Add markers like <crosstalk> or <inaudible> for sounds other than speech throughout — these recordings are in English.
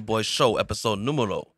back. Black Boys Show, episode numero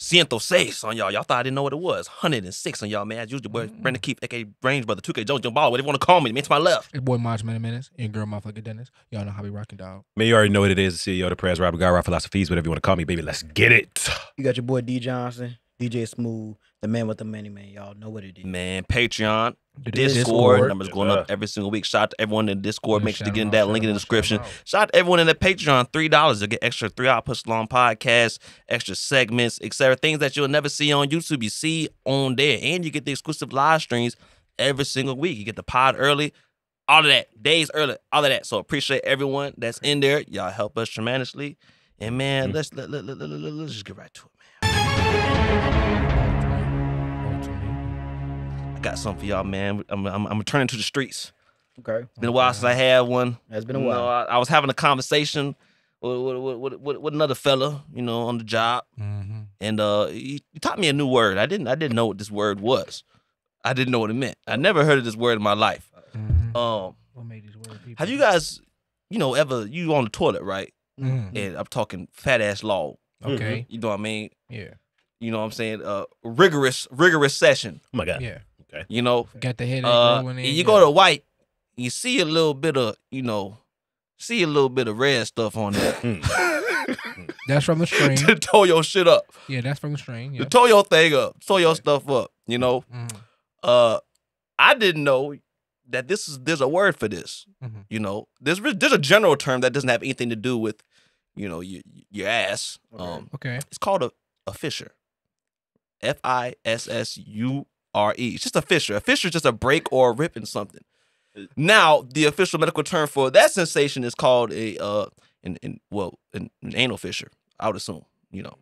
106 on y'all. Y'all thought I didn't know what it was. 106 on y'all, man. As usual, boy, mm. Brandon Keith, aka Brains Brother, 2K Jones, Jump Ball, whatever you want to call me. Man, to my left. It's boy March Minute Minutes and girl motherfucker Dennis. Y'all know how we rocking dog. Man, you already know what it is. CEO of the Press, Robert Guy, Rock Philosophies, whatever you want to call me, baby. Let's get it. You got your boy D Johnson, DJ Smooth, the man with the money, man. Y'all know what it is. Man, Patreon, The Discord, Discord. numbers going up every single week. Shout out to everyone in Discord. Yeah, Make sure to get in that link in the out, shout description. out. Shout out to everyone in the Patreon. Three dollars. You'll get extra three hour push long podcasts, extra segments, etc. Things that you'll never see on YouTube. You see on there, and you get the exclusive live streams every single week. You get the pod early. All of that, days early, all of that. So appreciate everyone that's in there. Y'all help us tremendously. And man, mm. let's let, let, let, let, let, let's just get right to it, man. I got something for y'all, man. I'm, I'm, I'm returning to the streets. Okay. It's been a while since I had one. It's been a You know, while. I, I was having a conversation with, with, with, with, with another fella, you know, on the job, Mm-hmm. and uh, he, he taught me a new word. I didn't I didn't know what this word was. I didn't know what it meant. I never heard of this word in my life. Mm-hmm. Um, what made these words? people? have you guys, you know, ever you on the toilet, right? Mhm. And I'm talking fat ass law. Okay. You know what I mean? Yeah. You know what I'm saying? Uh, rigorous rigorous session. Oh my God. Yeah. You know, Got the headache uh, rolling in. you yeah. go to white, you see a little bit of, you know, see a little bit of red stuff on there. Mm. <laughs> That's from the strain. to tow your shit up. yeah, that's from the strain. Yeah. To tow your thing up. Tow your stuff up. You know? Mhm. Uh I didn't know that this is there's a word for this. Mhm. You know, there's there's a general term that doesn't have anything to do with, you know, your your ass. Okay. Um Okay. it's called a, a fissure. F I S S U R E. It's just a fissure. A fissure is just a break or a rip in something. Now, the official medical term for that sensation is called a uh in, in well, an, an anal fissure, I would assume, you know.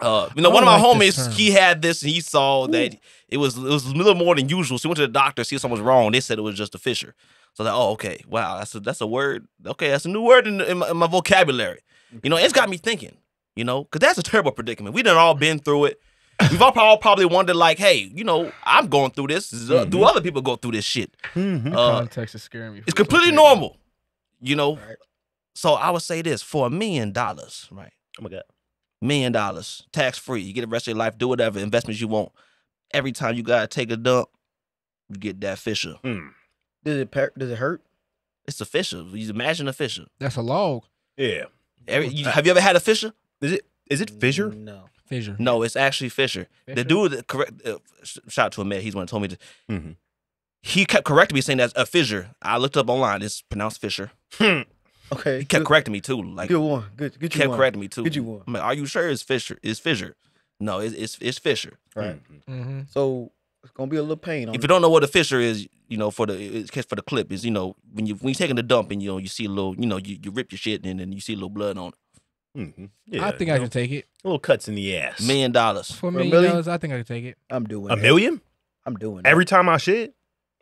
Uh, you know, one of my homies, he had this and he saw that it was it was a little more than usual. So he went to the doctor, see if something was wrong. They said it was just a fissure. So like, oh, okay, wow, that's a that's a word. Okay, that's a new word in, in, my, in my vocabulary. You know, it's got me thinking. You know, because that's a terrible predicament. We done all been through it. <laughs> We've all probably, probably wondered, like, hey, you know, I'm going through this. Uh, Do other people go through this shit? Mhm. Uh, Context is scaring me. it's completely normal. You know, Right. so I would say this: for a million dollars, right? Oh my God. Million dollars, tax free. You get the rest of your life, do whatever investments you want. Every time you gotta take a dump, you get that fissure. Mm. Does it per- does it hurt? It's a fissure. You imagine a fissure. That's a log Yeah. Every, you, have you ever had a fissure? Is it is it fissure? No. Fissure. No, it's actually Fisher. The dude that correct. Uh, shout out to Ahmed. He's one that told me. To, Mhm. He kept correcting me, saying that's a fissure. I looked up online. It's pronounced fissure. Okay. He kept good, correcting me too. Like Good one. Good. Good you kept one. correcting me too. Get you one. I'm like, are you sure it's Fisher? It's fissure. No, it's it's, it's fissure. Right. Mhm. Mm-hmm. So it's gonna be a little pain on If it. you don't know what a fissure is, you know, for the it's for the clip is, you know, when you when you taking the dump and you know you see a little, you know, you, you rip your shit and then you see a little blood on it. Mhm. Yeah. I think I can take it. little cuts in the ass. Million dollars. For a a million million? dollars, I think I can take it. I'm doing A it. million I'm doing it. every time I shit.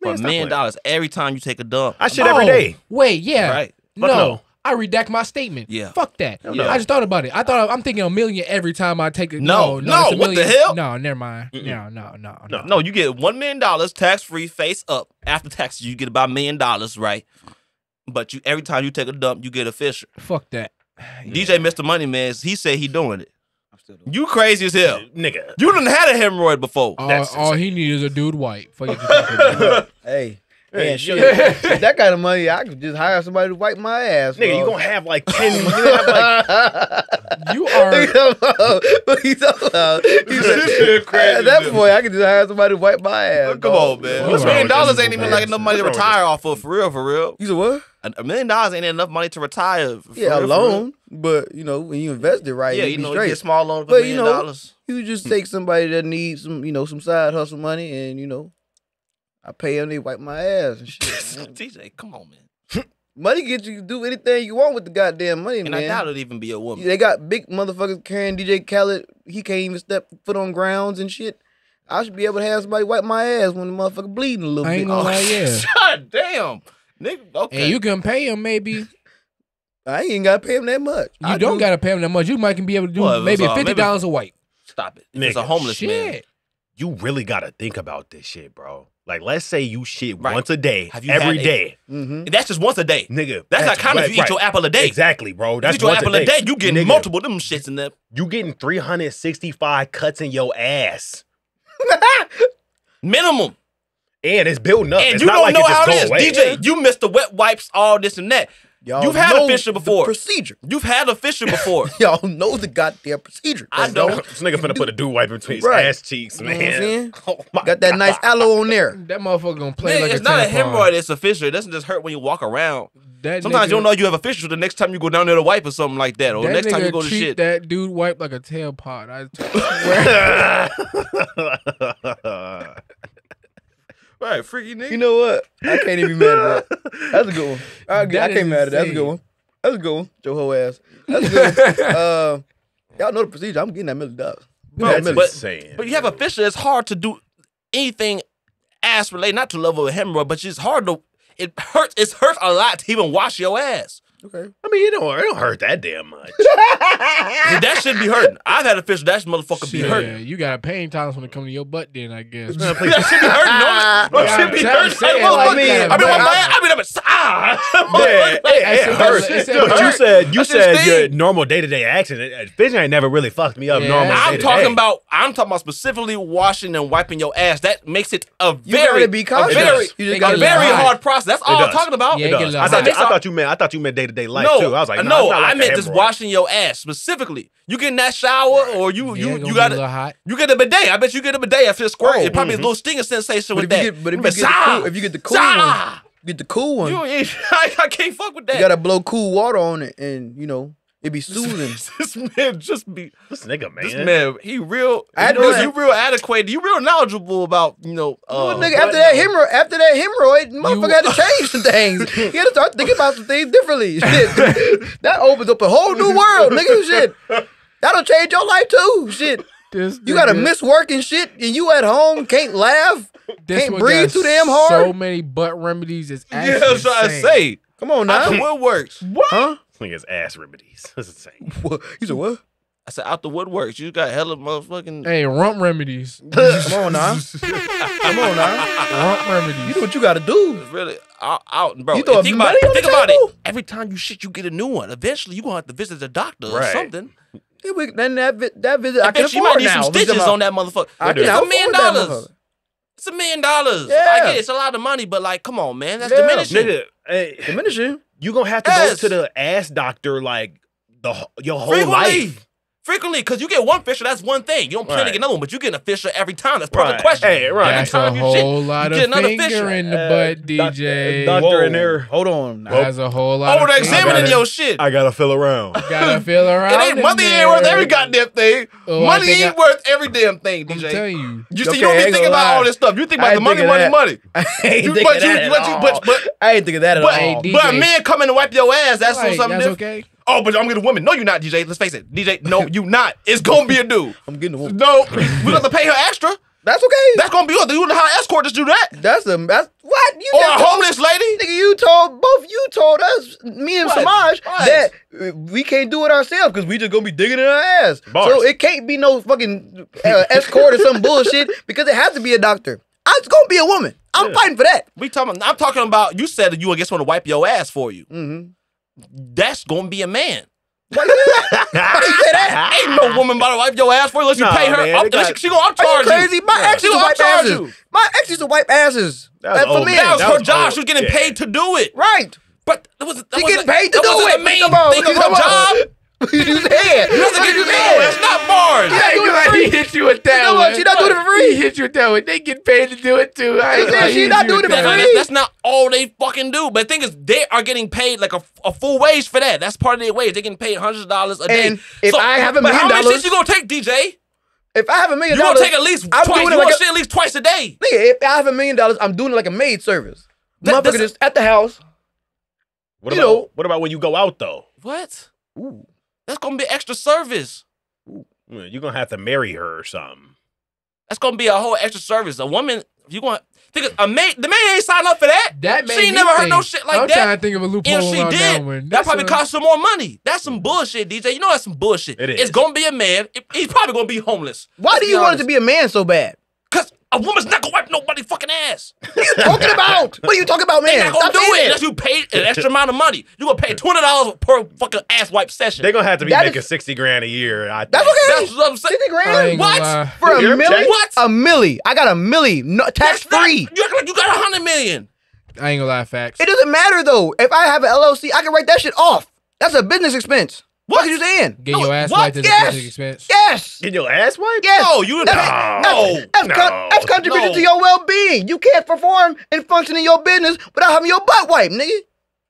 For a million dollars every time you take a dump. I shit every day. Oh, Wait, yeah. Right? No, no. I redact my statement. Yeah. Fuck that. Hell no. I just thought about it. I thought I'm thinking a million every time I take a No, no. no, it's a what the hell? No, never mind. Mm-mm. No, no, no, No. no. No, you get one million dollars tax free, face up. After taxes, you get about a million dollars, right? But you every time you take a dump, you get a fisher. Fuck that. <sighs> DJ Mr. Money Man, he said he doing it. I'm still doing. You crazy as hell. Nigga. You done had a hemorrhoid before. All, That's all he needs is a dude white. Fuck you <laughs> talking. Hey. Hey, Man, shit. yeah. With <laughs> that kind of money, I could just hire somebody to wipe my ass. Nigga, you bro. gonna have like 10 <laughs> you gonna have like You are what he talking about? He This shit crazy, At that man. point, I could just hire somebody to wipe my ass. Come dog. on, man. What's million dollars ain't even like enough money to What's wrong with retire off of, for real, for real. You said what? A a million dollars ain't enough money to retire. For Yeah, real, a loan, but you know when you invest it right. Yeah, you you be know, you get a small loan for But, a you million know- dollars. You just take somebody that needs some, you know, some side hustle money, and you know, I pay them, they wipe my ass and shit. <laughs> man. DJ, come on, man. <laughs> money get you do anything you want with the goddamn money, man. And I man. doubt it'd even be a woman. They got big motherfuckers carrying DJ Khaled. He can't even step foot on grounds and shit. I should be able to have somebody wipe my ass when the motherfucker bleeding a little I ain't bit. gonna lie, <laughs> yeah. God damn. Nigga, okay. And you can pay him maybe. I ain't gotta pay him that much. You I don't do- gotta pay him that much. You might can be able to do Well, maybe fifty dollars a white. Stop it. If it's a Nigga, homeless man. You really gotta think about this shit, bro. Like, let's say you shit Right. once a day, Have you every a- Mm-hmm. That's just once a day. nigga. That's, not counting if you eat your apple a day. Exactly, bro. You That's eat your once apple a day. You getting Nigga, multiple them shits in there. You getting 365 cuts in your ass, <laughs> Minimum. And it's building up. and it's you not don't like know it how it is. away. DJ, you missed the wet wipes, all this and that. Y'all You've had a know fissure the before. procedure. You've had a fissure before. <laughs> Y'all know the goddamn procedure. I That's don't. all. this nigga finna put a <laughs> dew wipe between his Right. ass cheeks, You know what I'm man. <laughs> Oh my Got that nice aloe on there. That motherfucker gonna play Man, like it's a not a hemorrhoid, it's a fissure. It doesn't just hurt when you walk around. That Sometimes nigga, you don't know you have a fissure the next time you go down there to wipe or something like that. Or That next time you go to shit. that dude wipe like a tailpot. I swear. Right, freaky nigga. You know what? I can't even be mad at that. That's a good one. <laughs> I, I can't is mad at that. That's a good one. That's a good one. Joe Ho ass. That's a good one. <laughs> uh, y'all know the procedure. I'm getting that million dollars. Bro, That's but- insane. But you have a fissure, it's hard to do anything ass related, not to level of hemorrhoid, but it's hard to it hurts it hurts a lot to even wash your ass. Okay. I mean, it don't, it don't hurt that damn much. <laughs> that shouldn't be hurting. I've had a fissure, that motherfucker be Shit, hurting. you got a pain tolerance when it comes to your butt. Then I guess. that should be hurting. No, no Yeah, <laughs> should be I'm hurting. saying, Like, like, motherfucker, yeah, I mean, but my I- man, I mean, I'm a ah. <laughs> Yeah, it, I it said- hurts. I said but you hurt. said you That's said just your thing. normal day to day action. It- it- Fishing ain't never really fucked me up. Yeah. normal. I'm day-to-day. talking about. I'm talking about specifically washing and wiping your ass. That makes it a You very, gotta be a cautious. very, You just a gotta be very hot. hard process. That's all I'm does. talking about. Yeah, It get a does. little I, thought, hot. I thought you meant I thought you meant day to day life no, too. I was like, uh, no, no, it's like I a meant just washing your ass specifically. You get in that shower, or you Yeah, you you got a it. little hot. You get a bidet. I bet you get a bidet after the squirt. Oh, it probably is a mm-hmm. little stinging sensation But with you that. get, but if you But get, the cool, if you get the cool one, get the cool one. you You, <laughs> I, I can't fuck with that. You gotta blow cool water on it, and you know it be soothing. <laughs> this man just be This nigga, man. this man. He real. I you, know know, you real adequate. You real knowledgeable about you know. Uh, Well, nigga, after that hemorrhoid, after that hemorrhoid, motherfucker had to change some things. <laughs> He had to start thinking about some things differently. <laughs> Shit, that opens up a whole new world, nigga. Shit, that'll change your life too. Shit, This you gotta miss work and shit, and you at home can't laugh. this can't breathe too damn hard. So many butt remedies. It's Yeah, actually that's what I insane. say. Come on now, what works? What? huh? This nigga's ass remedies. <laughs> That's insane. What? You said what? I said out the woodworks. You got hella motherfucking. Hey, rump remedies. <laughs> Come on now, <laughs> come on now. rump remedies. You do what you gotta do. It's really out, out bro. You throw And think about money it. on the Think about table? it. Every time you shit, you get a new one. Eventually, you gonna have to visit the doctor or something. Yeah, we- Then that vi- that visit, I I can bet you might afford need now. some stitches on that motherfucker. I It can. It's a afford million dollars. It's a million dollars. Yeah. I get it. It's a lot of money, but like, come on, man. That's Yeah. diminishing. Nigga, hey, Diminishing. You gonna have to Yes. go to the ass doctor like the your whole Frequently. life. Frequently, because you get one fisher, that's one thing. You don't plan to get another one, but you get a fisher every time. That's part of the question. Hey, right. Every That's a time you shit, whole lot you of another finger fisher. in the Uh, butt, doc- DJ. doc- Doctor in there. Hold on. Now. That's a whole lot. Over of examining gotta- your shit. I gotta feel around. <laughs> Gotta feel around. It ain't in money ain't worth every goddamn thing. Oh, money ain't I- worth every damn thing, DJ. I'm telling you. You see, Okay, you don't be thinking gonna about all this stuff. You think about the money, money, money. <laughs> I ain't You- thinking but you- that at but you- all. but- but- I ain't thinking that at all. DJ. but a man come in and wipe your ass. That's Like, something that's different. okay. Oh, but I'm getting a woman. No, you're not, DJ. Let's face it, DJ. No, you're <laughs> not. It's gonna be a dude. I'm getting a woman. No, <laughs> we have to pay her extra. That's okay. That's gonna be you. You know how escort just do that? That's the that's what you Or a just told- homeless lady. Nigga, you told both you told us, me and What? Semaj, What? that we can't do it ourselves because we just gonna be digging in our ass. Bars. So it can't be no fucking uh, escort or some bullshit <laughs> because it has to be a doctor. It's gonna be a woman. I'm Yeah. fighting for that. We talking. I'm talking about. You said that you, I guess, want to wipe your ass for you. Mm-hmm. That's gonna be a man. Why you say that? You say that? Ain't no woman about to wipe your ass for you unless you Nah, pay her. man, up, they unless got- she, she gonna Are upcharge you crazy? My Yeah. ex used to wipe asses. you. My ex used to wipe asses. That was for old men. man. That was That her was job. old. She was getting Yeah. paid to do it. Right. But that was that She wasn't- getting paid to do wasn't it. the main Come on, thing of come her on. job. What <laughs> you said? You have to get you no, said? that's not bars. Yeah, you like, he hit you with that You know one. what? She not doing it for free. He hit you with that one. They get paid to do it too. I ain't said she not you doing it for that That's, free. that's not all they fucking do. But the thing is, they are getting paid like a, a full wage for that. That's part of their wage. They getting paid hundreds of dollars a day. And if I have a but how million many dollars- shits you gonna take, DJ? If I have a million dollars, You dollars, gonna take at least I'm twice. doing You gonna like a- shit at least twice a day. Nigga, if I have a million dollars, I'm doing it like a maid service. That- Motherfucker just at the house. What You about know- what about when you go out though? What? That's gonna be extra service. Mm, You're gonna have to marry her or something. That's gonna be a whole extra service. A woman, if you going think of- a maid, the man ain't signed up for that. That made she ain't me never heard think. no shit like I'm that. trying to think of a loophole If she on that did, one. that probably a- cost some more money. That's some bullshit, DJ. You know that's some bullshit. It It's gonna be a man. He's probably gonna be homeless. Why Let's do you want it to be a man so bad? Cause A woman's not gonna wipe nobody fucking ass. What are you talking about? What are you talking about, man? They man? not gonna Stop do saying it unless you pay an extra amount of money. You gonna pay twenty dollars per fucking ass wipe session. They're gonna have to be That making is- sixty grand a year. I think. That's okay. That's what I'm saying. 50 I grand? ain't gonna What? lie. For a Your milli? What? A milli. I got a milli. No, tax That's not- free. You act like you got a hundred million. I ain't gonna lie, facts. It doesn't matter though. If I have an LLC, I can write that shit off. That's a business expense. What, are you saying? Getting No, your ass wiped is a Yes. big expense. Yes. Get your ass wiped? Yes. No, you that's, No. that's, that's, con- that's contribution No. to your well being. You can't perform and function in your business without having your butt wiped, nigga.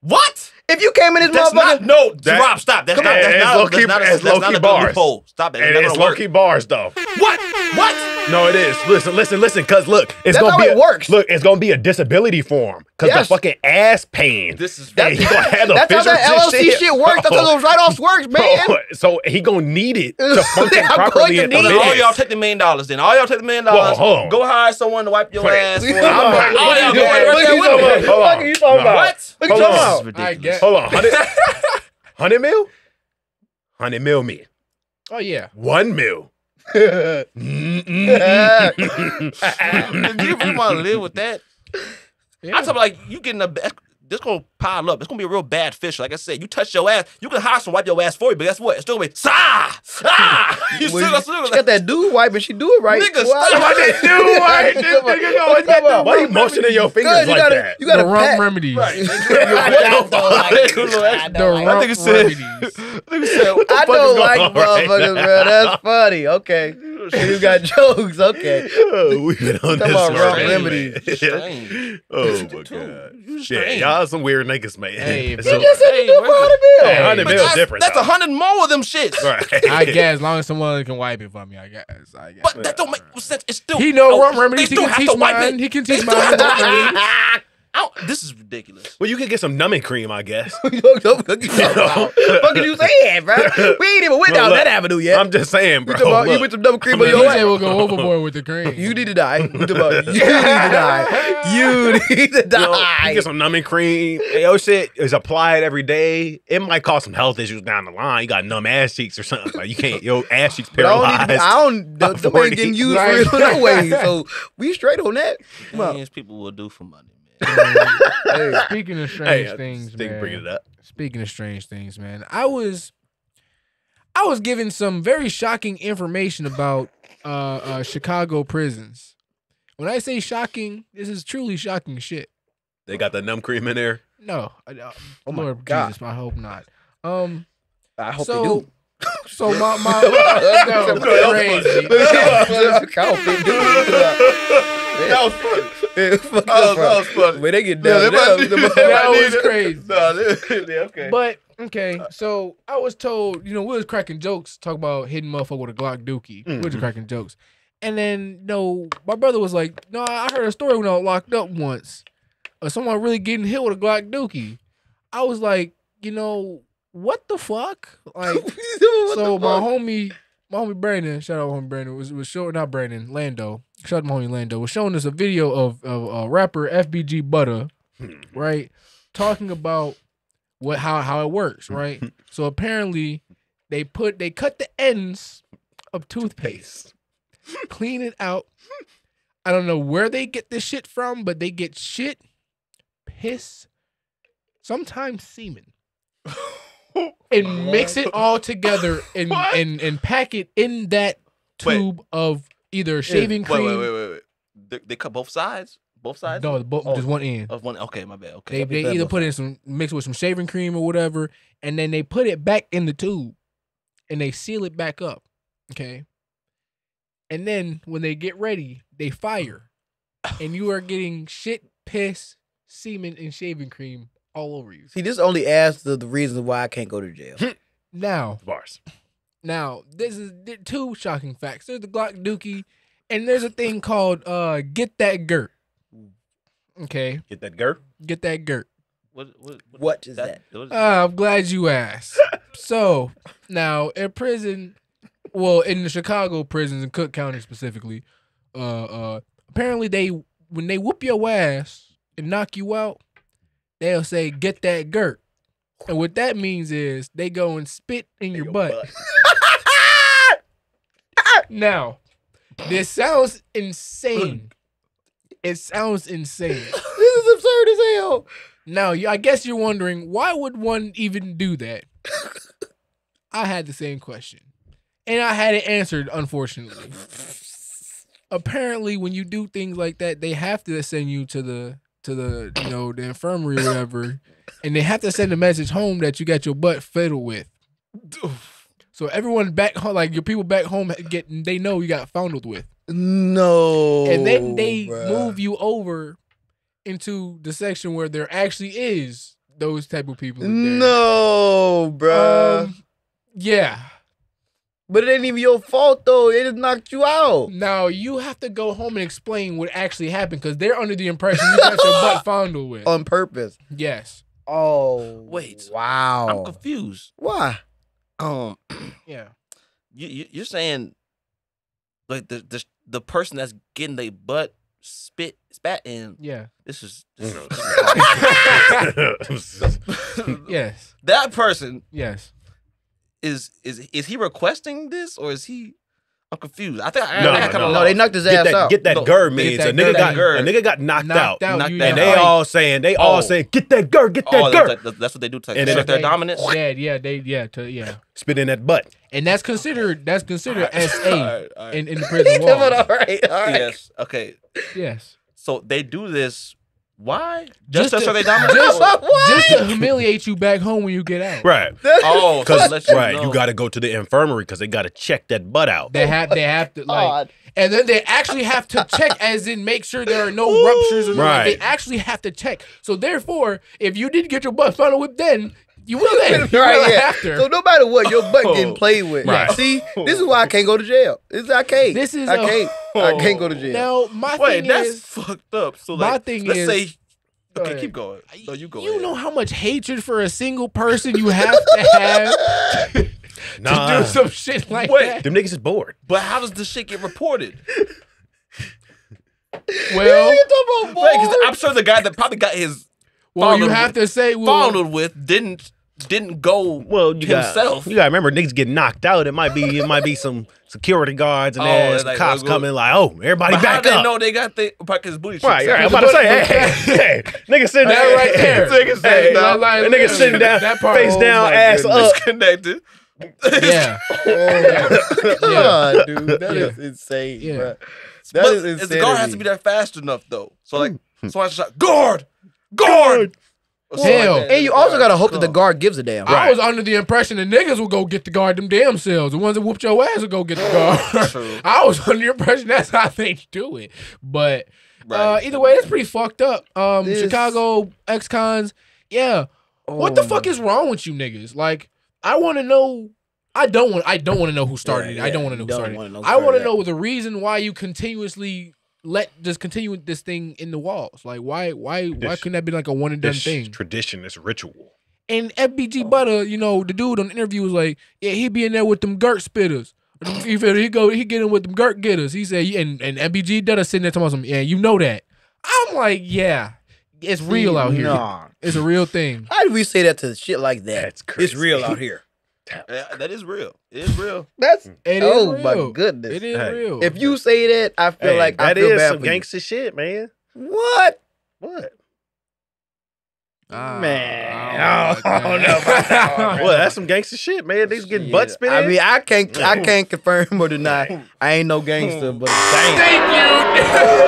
What? If you came in this That's motherfucker, not no. That- Rob, stop. That's not. That's not. low-key- That's not. a- That's not low-key a bars. loophole. Stop that. And it's not low work. key bars though. What? What? No, it is. Listen, listen, listen. Cause look, it's That's gonna how be it a, works. Look, it's gonna be a disability form. Cause Yes. the fucking ass pain. This is Hey, he gonna have <laughs> the that's how that LLC shit, works. That's oh. how those write offs works, <laughs> man. Bro, so he gonna need it to <laughs> function I'm going properly to need it. Well, all y'all take the million dollars. Then all y'all take the million dollars. hold. Go hire someone to wipe your Wait. ass. For What you. you talking about? All y'all you go doing? right there with talking me. about? Hold What are you talking about? What? What you Hold talking on. about? This is ridiculous. I get. Hold on, hundred, hundred mil, hundred mil me, Oh yeah. one mil. If you really want to live with that, yeah. I'm talking like you getting a. This gonna pile up. It's gonna be a real bad fish. Like I said, you touch your ass, you can hire someone wipe your ass for you, but guess what? It's still gonna be sa ah. <laughs> You Well, still, still she got that dude wipe and she do it right. Nigga, Well, stop. I- What they do? <laughs> Why this nigga go? What you talking? Why you motioning your fingers you like gotta, that? you gotta the rump pat. remedies. Right. <laughs> The I rump think it remedies. Said, the I don't like going on right motherfuckers, now? bro. That's funny. Okay. You got jokes. Okay. Oh, We've been on Talking this about for rump a remedies. Oh my god. You Yeah, y'all some weird niggas, man. Hey, <laughs> You So- just said Hey, you do where's for the- hundred mil. Hey, 100 mil is that's, different. That's though. hundred more of them shits. <laughs> Right. I guess as long as someone can wipe it for me, I guess. I guess. But that don't make sense. It's still he know oh, rump remedies. They He can teach to wipe mine. He can teach still have mine. <laughs> it. I don't- This is ridiculous. Well, you could get some numbing cream, I guess. <laughs> What <laughs> you talking about? Fuck is you saying, bro? <laughs> We ain't even went Bro, down look, that avenue yet. I'm just saying, bro. you, talking about, you look. put some double cream I on mean, your DJ ass. will go overboard with the cream. You need to die. You talking about, you need to die. You need to You know, die. you get some numbing cream. Yo, shit is applied every day. It might cause some health issues down the line. You got numb ass cheeks or something. Like you can't. Yo, ass cheeks But I don't need paralyzed. be, I don't, the, the Forty. ain't getting used Right. for real no way. So we straight on that. Come on. Things people will do for money, man. Hey. <laughs> Speaking of strange I things, think man. bringing it up. Speaking of strange things, man, I was, I was given some very shocking information about uh, uh, Chicago prisons. When I say shocking, this is truly shocking shit. They got the numb cream in there. No, I- uh, Oh my Lord God. Jesus, I hope not. Um, I hope so, they do. so my my <laughs> no, crazy. <laughs> I hope they do. That was funny. Yeah, fuck That was, that was funny. When they get Yeah, down, they down, might- <laughs> That was crazy. Nah, they- <laughs> yeah, okay. But okay, so I was told, you know, we was cracking jokes, talk about hitting motherfucker with a Glock Dookie. We was Mhm. cracking jokes, and then no, my brother was like, "No, I heard a story when I was locked up once, of someone really getting hit with a Glock Dookie." I was like, you know, what the fuck? Like, <laughs> so my fuck? homie, my homie Brandon, shout out homie Brandon, was was showing not Brandon Lando, shout out my homie Lando, was showing us a video of of uh, rapper FBG Butter Hmm. right? Talking about what how how it works, right? so apparently they put they cut the ends of toothpaste, clean it out. I don't know where they get this shit from, but they get shit, piss, sometimes semen. <laughs> and mix it all together and, and and pack it in that Wait. tube of either shaving wait, cream. wait, wait, wait, wait. They, they cut both sides. Both sides. No, the bo- Oh. just one end. Of one. Okay, my bad. Okay. They they either put in some mix with some shaving cream or whatever, and then they put it back in the tube, and they seal it back up. Okay. And then when they get ready, they fire, <sighs> and you are getting shit, piss, semen, and shaving cream all over you. See, this only adds to the reason why I can't go to jail. Now, Bars. Now this is two shocking facts. There's the Glock Dookie, and there's a thing called uh get that girt. Okay, Get that girt. get that girt. What, what, What is that? what is- Uh, I'm glad you asked. <laughs> so now in prison, well, in the Chicago prisons in Cook County specifically, uh, uh, apparently they when they whoop your ass and knock you out, they'll say get that girt, and what that means is they go and spit in your, butt. <laughs> Now, This sounds insane. It sounds insane. <laughs> This is absurd as hell. Now, I guess you're wondering why would one even do that? I had the same question, and I had it answered. Unfortunately, apparently, when you do things like that, they have to send you to the to the you know the infirmary or whatever, and they have to send a message home that you got your butt fiddled with. So everyone back home, like your people back home, get they know you got fondled with No. and then they bruh. move you over into the section where there actually is those type of people. there. No, bruh. Um, yeah. but it ain't even your fault though. They just knocked you out. Now you have to go home and explain what actually happened because they're under the impression you got your <laughs> butt fondled with. On purpose. yes. Oh. Wait. Wow. I'm confused. Why? Um, Yeah. you, you you're saying like the the the person that's getting their butt spit spat in. Yeah. This is, <laughs> this is <laughs> <laughs> Yes. that person Yes. is is is he requesting this or is he? I'm confused. I think I, No, I got no. kinda No, they knocked his get ass that, out. get that No, GER get means a nigga got GER. a nigga got knocked, Knocked out. out. Knocked you out. And they all saying, they all Oh. saying, get that GER, get that Oh, GER. that's, that's, that's what they do to And and then assert their dominance. Yeah. Yeah. They. Yeah. To, yeah. Spit in that butt. And that's considered. That's considered <laughs> All SA right, all right. in in the prison <laughs> all walls. right, all right. Yes. Okay. Yes. So they do this. Why? Just <laughs> Just, <laughs> to to- assert their dominance. just- What? Just to humiliate you back home when you get out. Right. <laughs> oh, Because let you right, know. you got to go to the infirmary because they got to check that butt out. They oh have they have to like God. and then they actually have to check as in make sure there are no ruptures or nothing. Right. They actually have to check. So therefore, if you did get your butt funnel whipped then, you will then. You right, will yeah. after. So no matter what, your butt getting oh. played with. Right. See, this is why I can't go to jail. This is I can't. This is I a- can't. I oh. can't go to jail. now my Wait, thing that's is fucked up. So my like, thing let's is- say. Go Okay, ahead. keep going. No, you go. you ahead. know how much hatred for a single person you have to have <laughs> to Nah. do some shit like Wait. that. Them niggas is bored. But how does this shit get reported? Well, Right, 'cause I'm sure the guy that probably got his well, you fondled have to say well, fondled with didn't didn't go Well, you got himself. you got to remember niggas get knocked out. It might be it might be some security guards and Oh, then like, cops like, coming like, oh, everybody but how back they up. know they got the because booty Right, right. I'm <laughs> about to say, hey, <laughs> hey, hey, nigga sitting That there, right there. nigga sitting down, that nigga sitting down, That part- face oh down, my ass goodness. up. disconnected. yeah. God, <laughs> dude, that Yeah. is insane. Yeah. bruh. That but is the insanity. guard has to be there fast enough though. So like, so I shot guard, guard. Or Hell. that. And you also gotta hope that the Guard. guard gives a damn. I was under the impression that niggas will go get the guard them damn selves. The ones that whooped your ass will go get the guard. <laughs> True. <laughs> I was under the impression that's how they do it. But uh, either way, it's pretty fucked up. Um, This- Chicago ex cons, yeah. what the Oh fuck is wrong with you niggas? Like, I want to know. I don't want. I don't want to know who started Yeah, it. I don't want to know who started it. wanna know who I want to know the reason why you continuously let just continue this thing in the walls. Like, why? Why? Why couldn't that be like a one and done This thing? tradition, this ritual. And FBG Butter, you know, the dude on the interview was like, yeah, he be in there with them Gert spitters. He feel he go he get in with them Gert getters. He said, and and FBG Butter sitting there talking about some, yeah, you know that. I'm like, yeah, it's real out here. Nah. It's a real thing. How do we say that to shit like that? That's It's real out here. Yeah, that is real. It is real. <laughs> That's It is oh real. my goodness. It is Hey, real. If you say that, I feel Hey, like I that feel is bad some gangster shit, man. What? What? Ah, Man, I don't <laughs> I don't like know that. about that Well, that's some gangster shit, man. These getting butt spit I mean, I can't, I <laughs> can't confirm or deny. I ain't no gangster, but Damn. Thank you.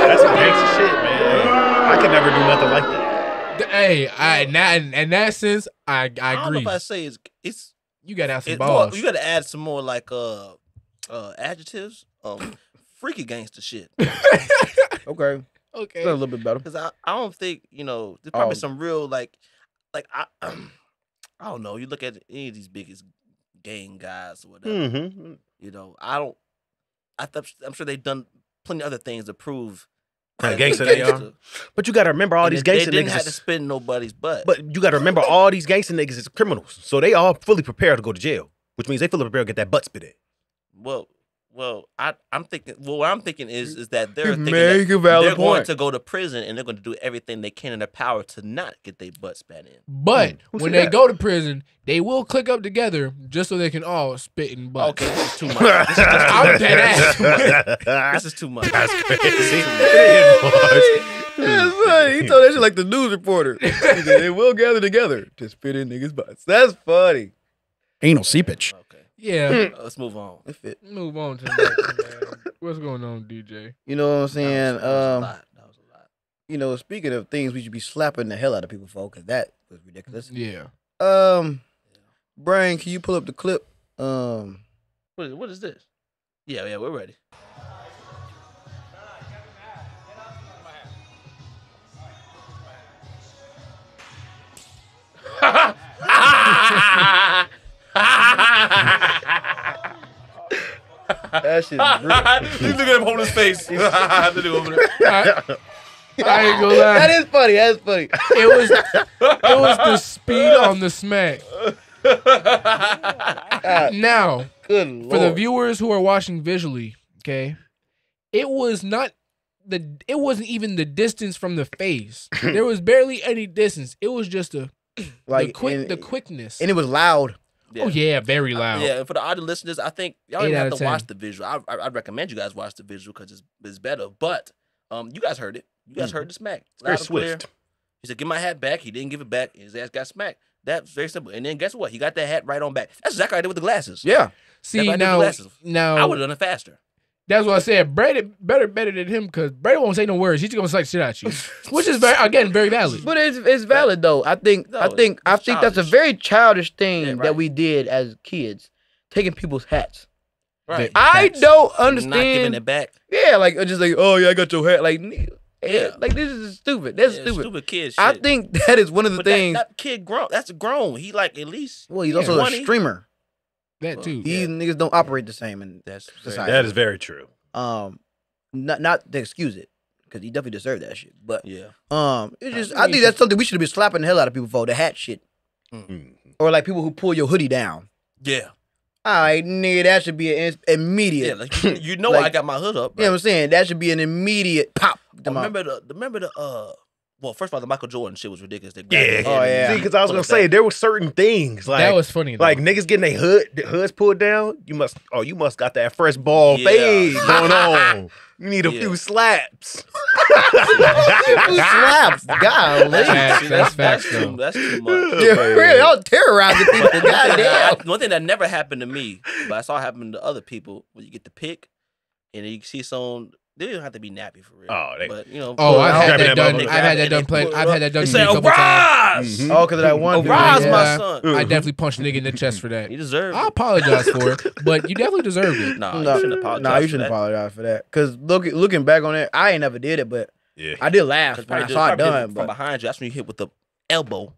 That's some gangster shit, man. I could never do nothing like that. hey, I in that in that sense, I I I, don't know agree. if I say it's it's, You gotta have some it's more, balls. you got to add some more like uh uh adjectives. Um, <laughs> freaky gangster shit. <laughs> okay, okay. a little bit better. Because I, I don't think you know there's probably Oh. some real like like I <clears throat> I don't know. You look at any of these biggest gang guys or whatever. Mm-hmm. You know, I don't. I th- I'm sure they've done plenty of other things to prove <laughs> Gangster they are. But you got to remember all And these gangster They didn't niggas. have to spin nobody's butt. but you got to remember all these gangster niggas is criminals, so they all fully prepared to go to jail, which means they fully prepared to get that butt spit in. well, Well, I, I'm thinking. Well, what I'm thinking is is that they're thinking that they're going to go to prison and they're going to do everything they can in their power to not get their butts spat in. But hmm. Who when they that? go to prison, they will click up together just so they can all spit in butts. Okay, this is too much. <laughs> This is, this I'm too much. dead ass. <laughs> This is too much. That's crazy. That's funny. He told that shit like the news reporter. <laughs> Said, they will gather together to spit in niggas' butts. That's funny. Anal seepage. Okay, Yeah. uh, let's move on. It fit. Move on to the next, man. <laughs> What's going on, DJ? You know what I'm That saying? was, that was a Um, lot. That was a lot. you know, speaking of things we should be slapping the hell out of people for, because that was ridiculous. Yeah. Um, Brian, can you pull up the clip? Um, What is, what is this? Yeah, yeah, we're ready. That shit is brilliant. Look at him holding his face. Look at him over there. I, I ain't gonna lie. that is funny. That is funny. It was it was the speed on the smack. God, <laughs> Now, good lord. for the viewers who are watching visually, okay, it was not the it wasn't even the distance from the face. <laughs> there was barely any distance. It was just a like the quick and, the quickness. and it was loud. Oh yeah, very loud. Yeah, for the audio listeners, I think y'all even have of to watch the visual. I, I, I'd recommend you guys watch the visual because it's, it's better. But um, you guys heard it. You guys Mhm. heard the smack. Very Loud and clear. swift. He said, "Give my hat back." He didn't give it back. His ass got smacked. That's very simple. And then guess what? He got that hat right on back. That's exactly what I did with the glasses. Yeah. See If I now, glasses, now I would have done it faster. That's what I said. Brady better better than him because Brady won't say no words. He's just gonna slap shit at you, <laughs> which is very again very valid. But it's it's valid though. I think No, I think I it's think that's a very childish thing Yeah, that we did as kids, taking people's hats. Right. I Facts. don't understand. Not giving it back. Yeah, like uh, just like oh yeah, I got your hat. Like yeah, Yeah. like this is stupid. That's Yeah, stupid. stupid kid shit. I think <laughs> that is one of the but that, things. that kid grown. That's grown. He like at least. well, he's yeah, also 20. a streamer. That too. These niggas don't operate the same, and That's Society. That is very true. um, not not to excuse it because he definitely deserved that shit. But yeah. um, it's just think I think that's something we should have been slapping the hell out of people for the hat shit, Mhm. or like people who pull your hoodie down. Yeah. All right, nigga, that should be an ins- immediate. Yeah. Like you, you know, <laughs> Like- I got my hood up. You know what I'm saying? That should be an immediate pop. Oh, remember the remember the uh well first of all the Michael Jordan shit was ridiculous. They Yeah. grabbed Oh, yeah. See, because I was gonna say there were certain things like that was funny. Though. like niggas getting their hood their hoods pulled down. You must oh you must got that fresh ball Yeah. fade <laughs> going on. <laughs> You need a Yeah. <laughs> few slaps. slaps. Golly. Facts, See, that's that's, facts, too, though. that's too much. Yeah, really, I was terrorizing people. One thing, that, Goddamn. one thing that never happened to me, but I saw happen to other people, when you get the pick and you see someone, they don't have to be nappy for real. Oh, they- but you know, Oh, I've it out, had Grabbing that that done. motherfucker. I've had that done. they Play, pull it I've had that done They to say, me a couple times. "Arise!" Mhm. Oh, because of that one. Oh, yeah. my Yeah. son. I definitely punched a nigga in the chest for that. You deserve I apologize for it, <laughs> but you definitely deserved it. Nah, No, you shouldn't apologize. Nah, you for shouldn't that. apologize for that. Cause looking looking back on it, I ain't never did it, but Yeah. I did laugh when I probably saw it done. from behind you, that's when you hit with the elbow.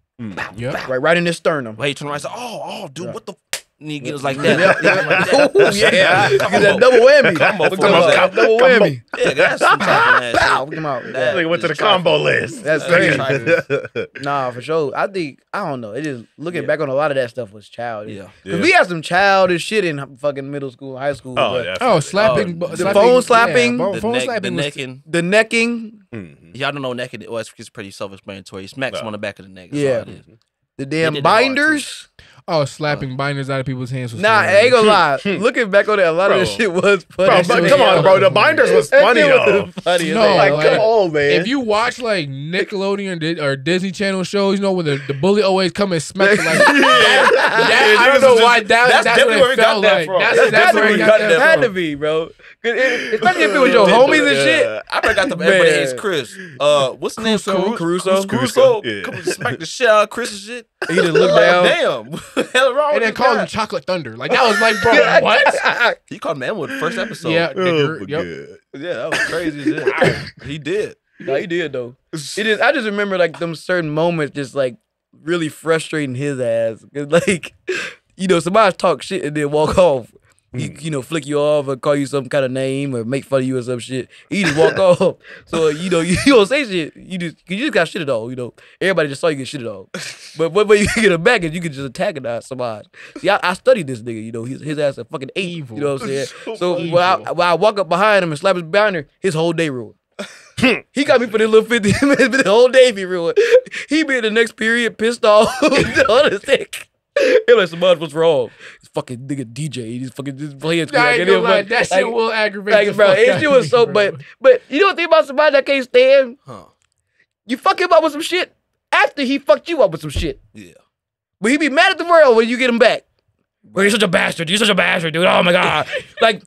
Yep. right, right in his sternum. Wait, turn around and say, "Oh, oh, dude, Yeah. what the?" F-? And he gets like that. <laughs> yeah. Ooh, yeah. You get that double whammy. Combo Look for at him. that double Combo. whammy. Yeah, that's some type of Pow, shit. look him out. That- Nigga went to the combo to- list. That's That's crazy. <laughs> Nah, for sure. I think I don't know. It is looking Yeah. back on a lot of that stuff was childish. Yeah. 'Cause we had some childish shit in fucking middle school, high school. Oh, but yeah. Oh, slapping. Oh, bu- the phone slapping. Yeah, The, phone neck, slapping. was- necking. The necking, Mhm. Y'all don't know necking. Well, it's, it's pretty self-explanatory. Smacks No. him on the back of the neck. Yeah. all it is. the damn did it hard, too. binders. Oh, slapping binders out of people's hands. Was Nah, I ain't gonna lie. Looking back on that, a lot of Bro. that shit was funny. Bro, but was come on, bro. The binders was <laughs> funny though. was funny. No. Like, like, come on, man. If you watch like Nickelodeon or Disney Channel shows, you know when the, the bully always come and smack you, like <laughs> that, I don't know why that, That's that's, what definitely where it we got felt that like. from. That's, That's that's, definitely where where we we got got that had to be, bro. 'Cause it- Especially if it was your homies and shit. I forgot the everybody hates Chris. Uh, what's the name? Caruso. Caruso. Caruso. Come smack the shit out of Chris and shit. He just looked Like, down. Damn. <laughs> What the hell wrong And with then this called him Chocolate Thunder. Like that <laughs> was like, bro, what? <laughs> He called him Elwood first episode. Yeah, Oh, nigger, my yep. Yeah, that was crazy as he did. No, he did though. It just, I just remember like them certain moments, just like really frustrating his ass. 'Cause, like, you know, somebody talk shit and then walk off. He, hmm. you know, flick you off or call you some kind of name or make fun of you or some shit. He just walk <laughs> off. So you know, you, <laughs> you don't say shit. You just you just got shitted on. You know, everybody just saw you get shitted on. <laughs> But but, but you get him back and you can just attack antagonize somebody. See, I, I studied this nigga. You know, his his ass a fucking eight. Evil. You know what I'm saying? So So when I, when I walk up behind him and slap his banner, his whole day ruined. he got me for this little 50 minutes, but the whole day be ruined. He be in the next period pissed off. the other sick. He like, somebody, what's wrong? This fucking nigga DJ, he's fucking just playing. I ain't gonna lie, Like- that shit like- will aggravate like, the bro, fuck it out shit was so, bro. but but you know what think about somebody that can't stand? Huh. You fuck him up with some shit after he fucked you up with some shit. Yeah. But he be mad at the world when you get him back. Well, you're such a bastard. You're such a bastard, dude. Oh my god. <laughs> like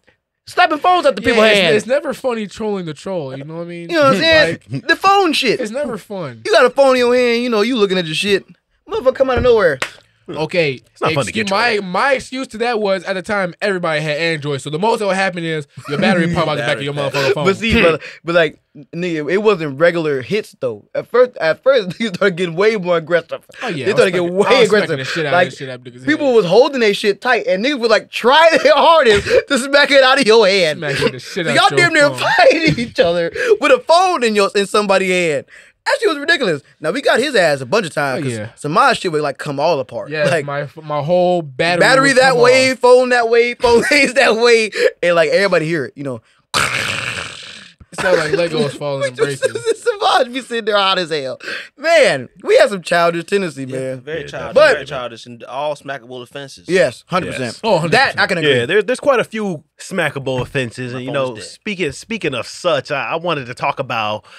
slapping phones at the Yeah, people's it's, hands. it's never funny trolling the troll. You know what I mean? you know what I'm saying? <laughs> Like, the phone shit. it's never fun. You got a phone in your hand, you know, you looking at your shit. Motherfucker come out of nowhere. Hmm. Okay, not fun to get my my excuse to that was at the time everybody had Android, so the most that would happen is your battery pop out the back of your motherfucking phone. But see, but, <laughs> but like, nigga, it wasn't regular hits though. At first, at first, <laughs> niggas started getting way more aggressive. oh yeah, they started getting way was aggressive. The shit out like, of shit out of people head. was holding their shit tight, and niggas would like trying their hardest <laughs> to smack it out of your hand. smacking the shit So out y'all your damn near fighting each other with a phone in your in somebody's hand. That shit was ridiculous. Now we got his ass a bunch of times Oh, yeah. some my shit would like come all apart. Yeah, like my my whole battery battery would that come way, off. phone that way, <laughs> phone is that way, and like everybody hear it. You know, It sounded like Legos falling <laughs> in braces. <laughs> Savage be sitting there hot as hell. Man, we have some childish tendency, Yeah, man. very Yeah, childish. but- very childish, and all smackable offenses. Yes, hundred Yes. percent. Oh, 100%. that I can agree. Yeah, there's there's quite a few smackable offenses, and you know, speaking speaking of such, I, I wanted to talk about <sighs>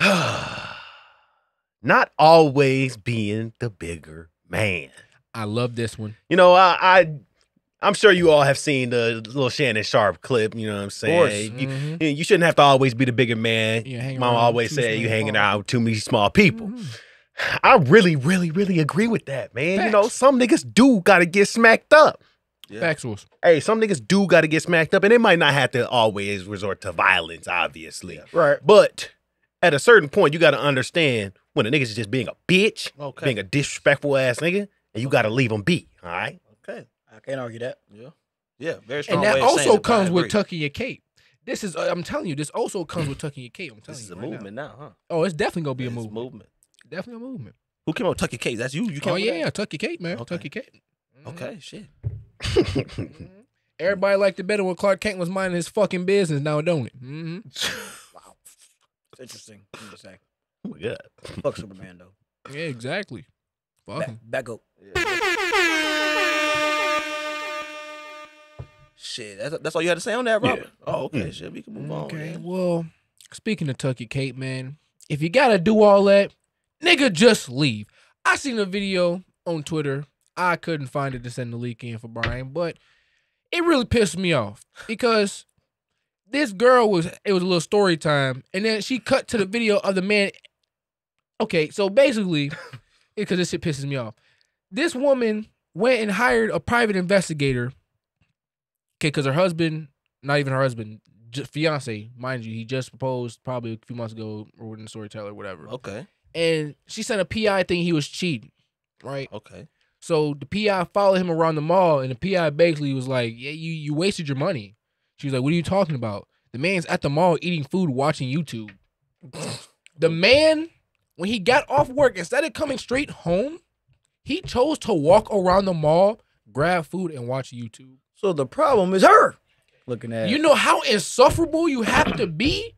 <sighs> not always being the bigger man. I love this one. You know, I, I I'm sure you all have seen the little Shannon Sharpe clip. You know what I'm saying? course. You, Mhm. you- you shouldn't have to always be the bigger man. Yeah, Mom always too said you hanging ball. out with too many small people. Mhm. I really, really, really agree with that, man. You know, some niggas do gotta get smacked up. Yeah. Facts was. Hey, some niggas do gotta get smacked up, and they might not have to always resort to violence, obviously. Right. But at a certain point, you gotta understand when a nigga's is just being a bitch, Okay. being a disrespectful ass nigga, and you gotta leave them be. All right. Okay. I can't argue that. Yeah. Yeah. Very strong. And that way of saying also it, comes with agree. tucking your cape. This is, uh, I'm telling you, this also comes with tucking your cape. I'm telling This is you. a right movement now, huh? Oh, it's definitely gonna be a movement. movement. Definitely a movement. Who came up with Tuck Your Case? That's you. You came Oh up with yeah, tuck your cape, man. Okay. Tuck your cape. that? Okay. Shit. <laughs> Mhm. Everybody liked it better when Clark Kent was minding his fucking business. Now, don't it? hmm Wow. It's interesting. thing to say. Oh, yeah. Fuck Superman though. Yeah, exactly. Fuck Back, him. back up. Shit. That's, that's all you had to say on that, Yeah. Robert. Oh, okay. Shit. We can move on. Okay. man. Well, speaking of Tucky your cape, man, if you gotta do all that, nigga, just leave. I seen a video on Twitter. I couldn't find it to send the leak in for Brian, but it really pissed me off because this girl was it was a little story time, and then she cut to the video of the man. Okay, so basically, <laughs> because this shit pisses me off, this woman went and hired a private investigator. Okay, because her husband, not even her husband, just fiance, mind you, he just proposed probably a few months ago or within the storyteller, whatever. Okay. And she sent a PI thing he was cheating, right? Okay. So the PI followed him around the mall, and the PI basically was like, "Yeah, you you wasted your money." She was like, "What are you talking about? The man's at the mall eating food, watching YouTube. the <laughs> man, when he got off work, instead of coming straight home, he chose to walk around the mall, grab food, and watch YouTube. So the problem is her. Looking at You know how insufferable you have to be."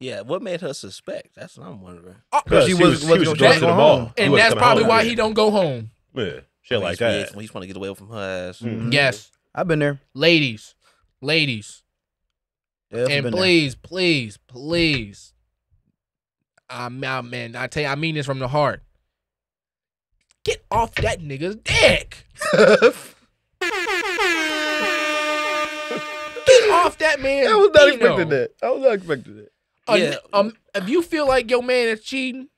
Yeah. What made her suspect? That's what I'm wondering. Uh, Because she she was- was, wasn't she was gonna going go to the home. mall. And that's probably why he don't go home. Yeah, shit like He's- that. He's, he's trying to get away from her ass. Mhm. Yes, I've been there. ladies, ladies. Definitely and been there. please, please, please. I'm out, man. I tell you, I mean this from the heart. Get off that nigga's dick. Get off that man. I was not Dino. expecting that. I was not expecting that. Uh, Yeah. Um, if you feel like your man is cheating,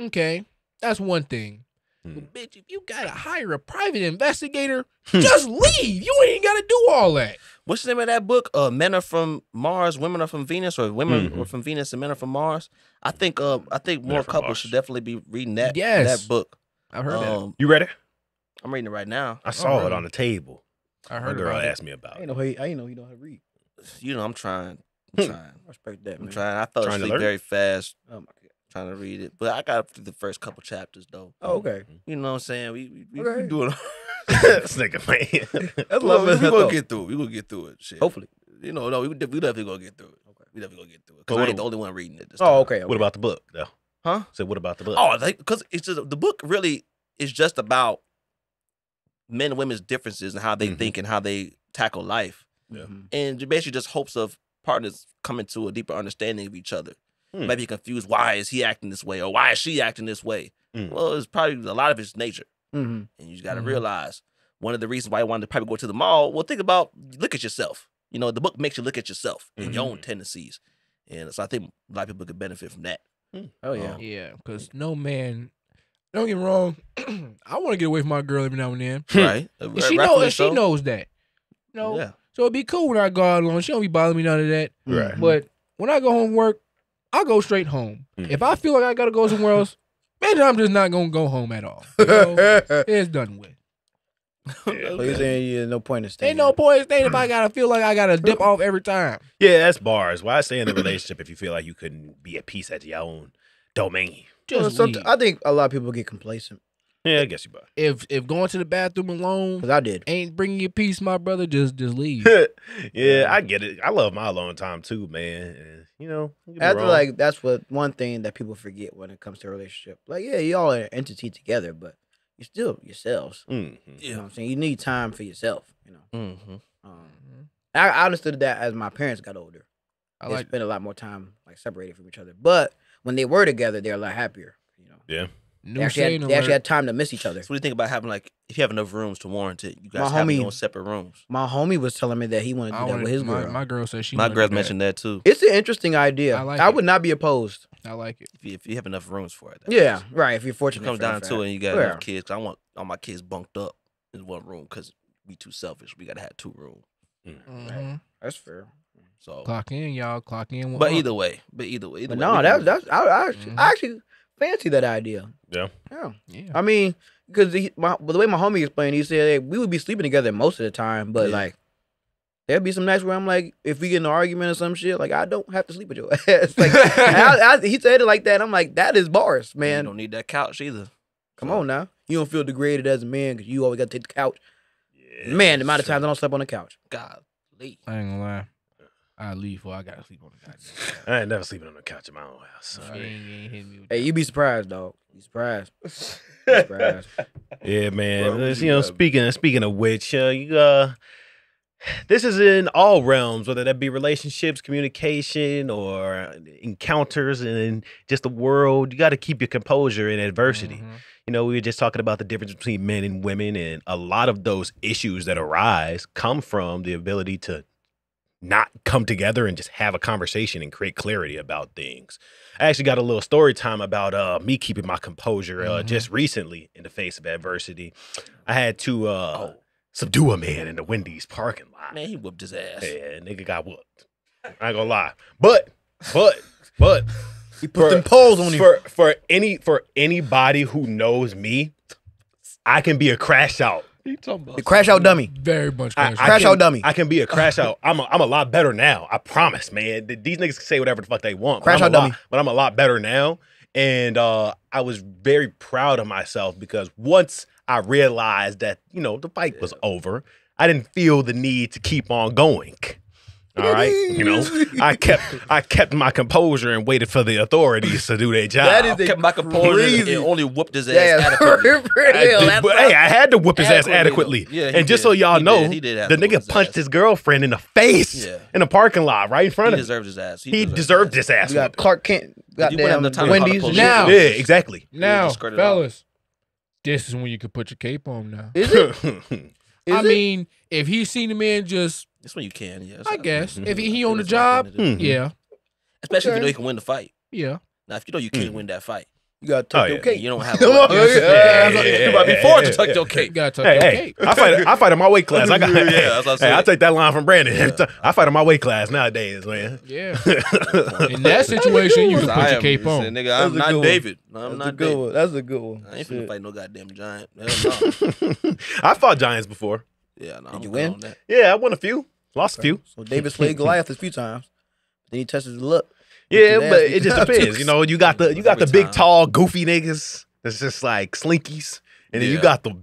okay, that's one thing. Hmm. But bitch, if you gotta hire a private investigator, Hmm. just leave. You ain't gotta do all that. What's the name of that book? Uh, Men are from Mars, Women are from Venus, or Women Mhm. are from Venus and Men are from Mars. I think. Uh, I think Men more couples Mars. should definitely be reading that. Yes. That book. I've heard that. Um, You ready? I'm reading it right now. I saw really? it on the table. I My heard girl about it. asked me I about ain't it. know he, I ain't know he know how to read. You know, I'm trying. I'm trying. I respect that, I'm man. trying. I fell Trying to asleep very fast Oh my god. Trying to read it, but I got through the first couple chapters though. Oh, okay. You know what I'm saying? We we, we, Okay. <laughs> <laughs> we doing. this nigga man. That's we love gonna, it. we gonna get through it. We gonna get through it. Shit. Hopefully. You know, no, we, we definitely gonna get through it. Okay. We definitely gonna get through it. But Cause I what ain't the only one reading it. This Oh, time. okay. okay. What about the book though? Huh? So what about the book? Oh, because it's just the book really is just about men and women's differences and how they Mhm. think and how they tackle life, Yeah. Mhm. and basically just hopes of partners coming to a deeper understanding of each other. Hmm. Maybe confused. Why is he acting this way, or why is she acting this way? Mm. Well, it's probably a lot of his nature, Mhm. and you just got to Mhm. realize one of the reasons why I wanted to probably go to the mall. Well, think about look at yourself. You know, the book makes you look at yourself and your own Mhm. tendencies, and so I think a lot of people could benefit from that. Oh yeah. Um, Yeah, because no man. Don't get me wrong. <clears throat> I want to get away from my girl every now and then. right? And she knows. And she knows that. No. Yeah. So it'd be cool when I go out alone. She don't be bothering me none of that. Right. But when I go home from work, I go straight home. Mhm. If I feel like I gotta go somewhere else, <laughs> maybe I'm just not gonna go home at all. You know? <laughs> it's done with. So you're saying yeah, no point in staying. Ain't no point in staying if I <clears throat> gotta feel like I gotta dip off every time. Yeah, that's bars. Why stay in the relationship if you feel like you couldn't be at peace at your own domain? Just somet- leave. I think a lot of people get complacent. Yeah, I guess you if if going to the bathroom alone Cause I did. ain't bringing you peace, my brother, just just leave. but <laughs> yeah, I get it. I love my alone time too, man. And, you know, don't get me I feel like that's what one thing that people forget when it comes to a relationship. Like, yeah, y'all are an entity together, but you're still yourselves. Mhm. You know what I'm saying? You need time for yourself. You know. Mm-hmm. Um, I, I understood that as my parents got older. I they like spent a lot more time like separated from each other. But when they were together, they're a lot happier. You know, Yeah. They actually, had, they actually had time to miss each other. So what do you think about having like if you have enough rooms to warrant it, you guys My having homie- your own separate rooms? My homie was telling me that he wanted to I do that wanna- with his my, girl. my girl said she. My wanna girls that. mentioned that too. it's an interesting idea. I I, like it. would not be opposed. I like it. If you, if you have enough rooms for it, Yeah, is. right. If you're If it comes down to it, and you got Yeah. enough kids. 'cause I want all my kids bunked up in one room because we too selfish. We gotta have two rooms. Mhm. That's fair. So, Clock in, y'all. Clock in. but one. either way, but either way, either But way, no, we that, can- that's I, I, actually, Mhm. I actually fancy that idea. Yeah. Yeah. Yeah. I mean, because my the way my homie explained, he said hey, we would be sleeping together most of the time, but Yeah. like there'd be some nights where I'm like, if we get in an argument or some shit, like I don't have to sleep with your <laughs> ass. like <laughs> I, I, he said it like that. I'm like, that is bars, you man. don't need that couch either. Come So, on now, you don't feel degraded as a man because you always got to take the couch. Man, the amount of times I don't sleep on the couch. God, Lee. I ain't gonna lie. I leave before I gotta sleep on the <laughs> couch. I ain't never sleeping on the couch in my own house. You ain't, you ain't hitting me with Hey, that. you be surprised, dog. Be surprised. <laughs> Be surprised. Yeah, man. Bro, Let's- you you know, got- speaking speaking of which, uh, you uh, this is in all realms, whether that be relationships, communication, or encounters, and just the world. You got to keep your composure in adversity. Mhm. You know, we were just talking about the difference between men and women, and a lot of those issues that arise come from the ability to not come together and just have a conversation and create clarity about things. I actually got a little story time about uh, me keeping my composure uh, Mhm. just recently in the face of adversity. I had to uh, Oh subdue a man in the Wendy's parking lot. man, he whooped his ass. Yeah, nigga got whooped. I ain't gonna lie, but but but He put them poles on you. for for any for anybody who knows me, I can be a crash out. He talking about The crash out dummy. Very much. I, crash I Crash can- out dummy. I can be a crash out. I'm a, I'm a lot better now. I promise, man. Th- These niggas can say whatever the fuck they want. but Crash I'm out a lot- dummy. but I'm a lot better now. And uh, I was very proud of myself because once I realized that you know the fight was over, I didn't feel the need to keep on going. All right, you know, <laughs> I kept I kept my composure and waited for the authorities to do their job. That is I kept my composure crazy- and only whooped his ass <laughs> Yeah, adequately. <laughs> for I did- That's but, hey, I had to whoop his ass Adequately, adequately. Yeah, and just did. so y'all He know, did. He did have the nigga his punched ass. his girlfriend in the face Yeah. in a parking lot right in front He of him. deserved his ass. He deserved this ass. we got. Clark Kent. But you Goddamn the time to call the Wendy's. Now- Yeah, exactly. Now, just off. fellas, this is when you could put your cape on. Now, Is it? Is I it? mean, if he's seen the man just, That's when you can, yes. I guess, if he, I he on the it's the right job, Hmm. yeah, Especially if you know you can win the fight. yeah. Now, if you know you can't Mm. win that fight, you got to Oh, tuck your yeah. cake. you don't have. <laughs> Come a on. weapon. Yeah, Yeah, yeah, yeah, yeah, yeah, yeah, before yeah, to tuck yeah. your You gotta tuck hey, your hey, cape. I fight. I fight in my weight class. I <laughs> got. Yeah, that's what I <laughs> hey, I take that line from Brandon. Yeah. I fight in my weight class nowadays, man. Yeah. In that situation, you can put your cape on. said, Nigga, I'm not. David. I'm That's a not good David. one. That's a good one. I ain't Shit. finna fight no goddamn giant. I fought giants before. Yeah, no, Did you win? Yeah, I won a few, lost a few. So David slayed Goliath a few times. Then he tested his luck. Yeah, but it just <laughs> depends. You know, you got the you got the big, time. tall, goofy niggas. That's just like slinkies, and then you Yeah. got the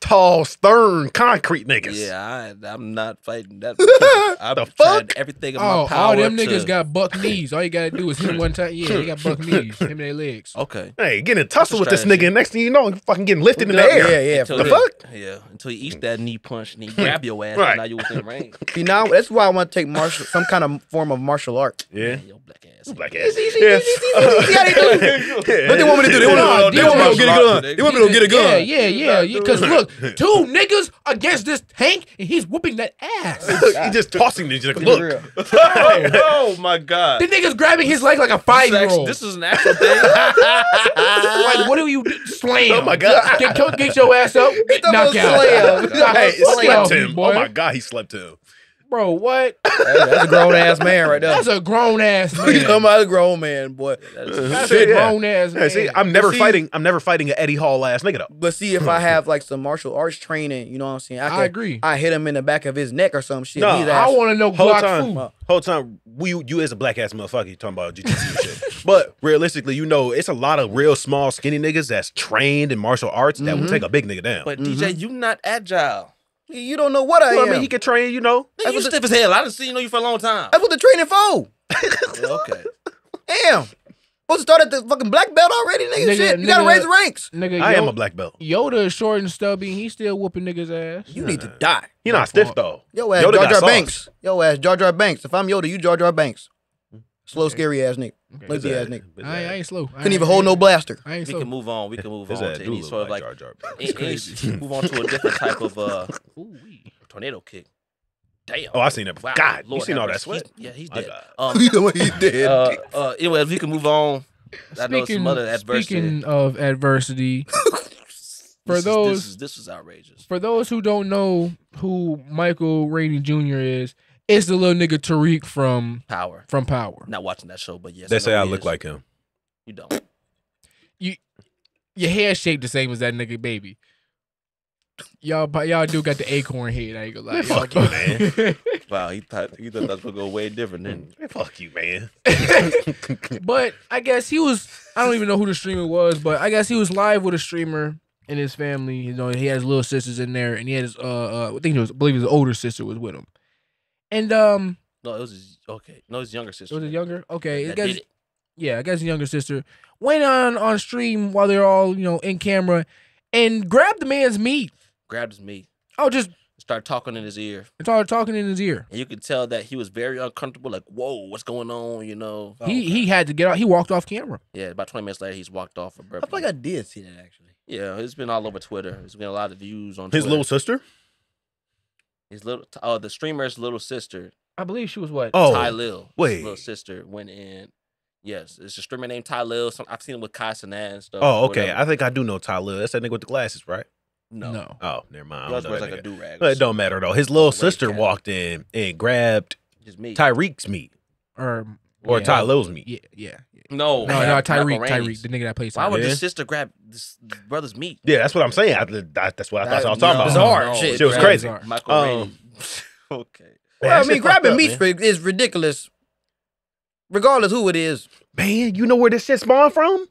tall, stern, concrete niggas. Yeah, I, I'm not fighting that. <laughs> I'm The trying fuck? everything in Oh, my power. all them to- niggas got buck <clears throat> knees. All you gotta do is hit one time. Yeah, they got buck knees. <laughs> Him and their legs. Okay. Hey, getting in tussle with this nigga, and next thing you know, you fucking getting lifted in the air. yeah, yeah. Until The he- fuck? Yeah, until he eats that knee punch and he <laughs> grab your ass. Right. And now you within range. See now that's why I want to take martial some kind of form of martial art. Yeah. Yo, black ass. Black ass. see, Yes. see how they do? What they want me to do? They want me, they want me to go get a gun. They want me to go get a gun. Yeah, yeah, yeah. yeah. Cause look, <laughs> two niggas against this tank, and he's whooping that ass. <laughs> he's just tossing me. He's like, look. real. <laughs> Oh, oh my god. the nigga's grabbing his leg like a five This, year actually, old. this is an actual thing. like, what do you do? Slam? Oh my God. Get, get, get your ass up. Get talking about knock out. slam. Hey, Fuck slept him. boy. Oh my god, he slept him. Bro, what? That's a grown ass man right there. That's a grown ass <laughs> You talking man. about a grown man, boy. That's Yeah. a grown ass Yeah, man. see, I'm never see- fighting. I'm never fighting an Eddie Hall ass nigga though. But see, if I have like some martial arts training, you know what I'm saying? I can- agree. I hit him in the back of his neck or some shit. No, He's I want to know Whole Glock time, food. whole time, we you as a black ass motherfucker, you talking about GTC and shit. But realistically, you know, it's a lot of real small, skinny niggas that's trained in martial arts that will mm-hmm. take a big nigga down. But mm-hmm. DJ, you not agile. You don't know what I Well, am. I mean, he can train, you know. Nigga, you stiff as hell. I done seen you know you for a long time. That's what the training for. <laughs> Yeah, okay. Damn. Supposed to start at the fucking black belt already, nigga. Nigga, Shit, you gotta raise the ranks. Nigga, I Yo- am a black belt. Yoda is short and stubby. and He's still whooping niggas' ass. You need to die. He not stiff though. Yo ass Yoda Jar Jar. Banks. Yo ass Jar Jar Banks. If I'm Yoda, you Jar Jar Banks. Slow, scary ass nigga. His Lazy ass ass- nigga. I, ain't- I ain't slow. I Couldn't ain't- even hold no blaster. I ain't We slow. can move on. We can move his on ass to do any look sort of like like Jar Jar. any- any- move on to a different type of uh <laughs> Ooh-wee. tornado kick. Damn. Oh, I seen that. before. Wow, God, you seen have all that mercy. sweat? He's- yeah, he's My dead. God. Um, <laughs> you know what he did. uh, uh, anyway, if we can move on. I know Speaking, some other adversity. speaking of adversity, <laughs> for This is- those- this is this is outrageous. for those who don't know who Michael Rainey Jr. is, it's the little nigga Tariq from Power. from Power. Not watching that show, but yes. They I say I look is. like him. you don't. You your hair shaped the same as that nigga baby. Y'all, but y'all do got the acorn head. I ain't gonna lie. Fuck you, man. <laughs> Wow, he thought he thought that's gonna go way different than <laughs> Man, fuck you, man. <laughs> but I guess he was. I don't even know who the streamer was, but I guess he was live with a streamer and his family. You know, he has little sisters in there, and he had his. Uh, uh I think it was. I believe his older sister was with him. And um, no. It was his, okay. No, his younger sister. It was it younger? Okay, I That guess it. yeah, I guess his younger sister went on on stream while they're all you know in camera, and grabbed the man's meat. Grabbed his meat, Oh, just started talking in his ear, started talking in his ear. and you could tell that he was very uncomfortable. Like, whoa, what's going on? You know. He he had to get out. He walked off camera. Yeah, about twenty minutes later, he's walked off. I feel like. I did see that actually. Yeah, it's been all over Twitter. It's been a lot of views on His Twitter. little sister? His little oh the streamer's little sister I believe she was what? Oh, Ty Lil, his wait. little sister went in. Yes, it's a streamer named Ty Lil. Some, I've seen him with Kai Cenat and stuff. Oh, okay. whatever. I think I do know Ty Lil. That's that nigga with the glasses, right? no, no. Oh, never mind. He always wears that like a do rag. It don't matter though. His little Red sister walked in and grabbed me. Tyreek's meat Or or yeah. Ty Lil's meat. Yeah, yeah. yeah. No, No, no, Michael Tyreek, Tyreek, the nigga that plays. Why would Yeah. the sister grab this brother's meat? Yeah, that's what I'm saying. I, that, that's what I thought I was talking no, about. bizarre no, shit. Shit was crazy. Bizarre. Michael Um, Rainey. <laughs> okay. Man, Well, I mean, grabbing up, meat man. is ridiculous, regardless who it is. Man, you know where this shit spawned from?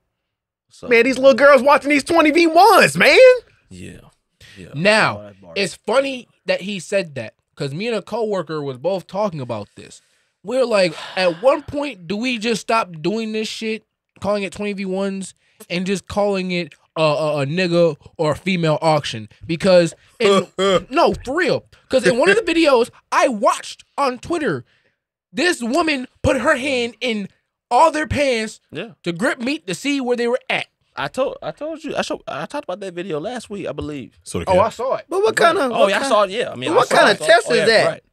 So, Man, these little girls watching these 20v1s, man. Yeah. Yeah. Now, Oh, that's bars. it's funny that he said that because me and a coworker was both talking about this. We're like, at one point, do we just stop doing this shit, calling it 20v1s, and just calling it a, a, a nigga or a female auction? Because, in, <laughs> no, for real. Because in one of the <laughs> videos I watched on Twitter, this woman put her hand in all their pants Yeah. to grip meat to see where they were at. I told I told you I showed, I talked about that video last week, I believe. So the Oh, I saw it. But what kind of? Oh yeah, I saw it. Yeah, I mean, what I saw kind it. of test Oh, is that? Right.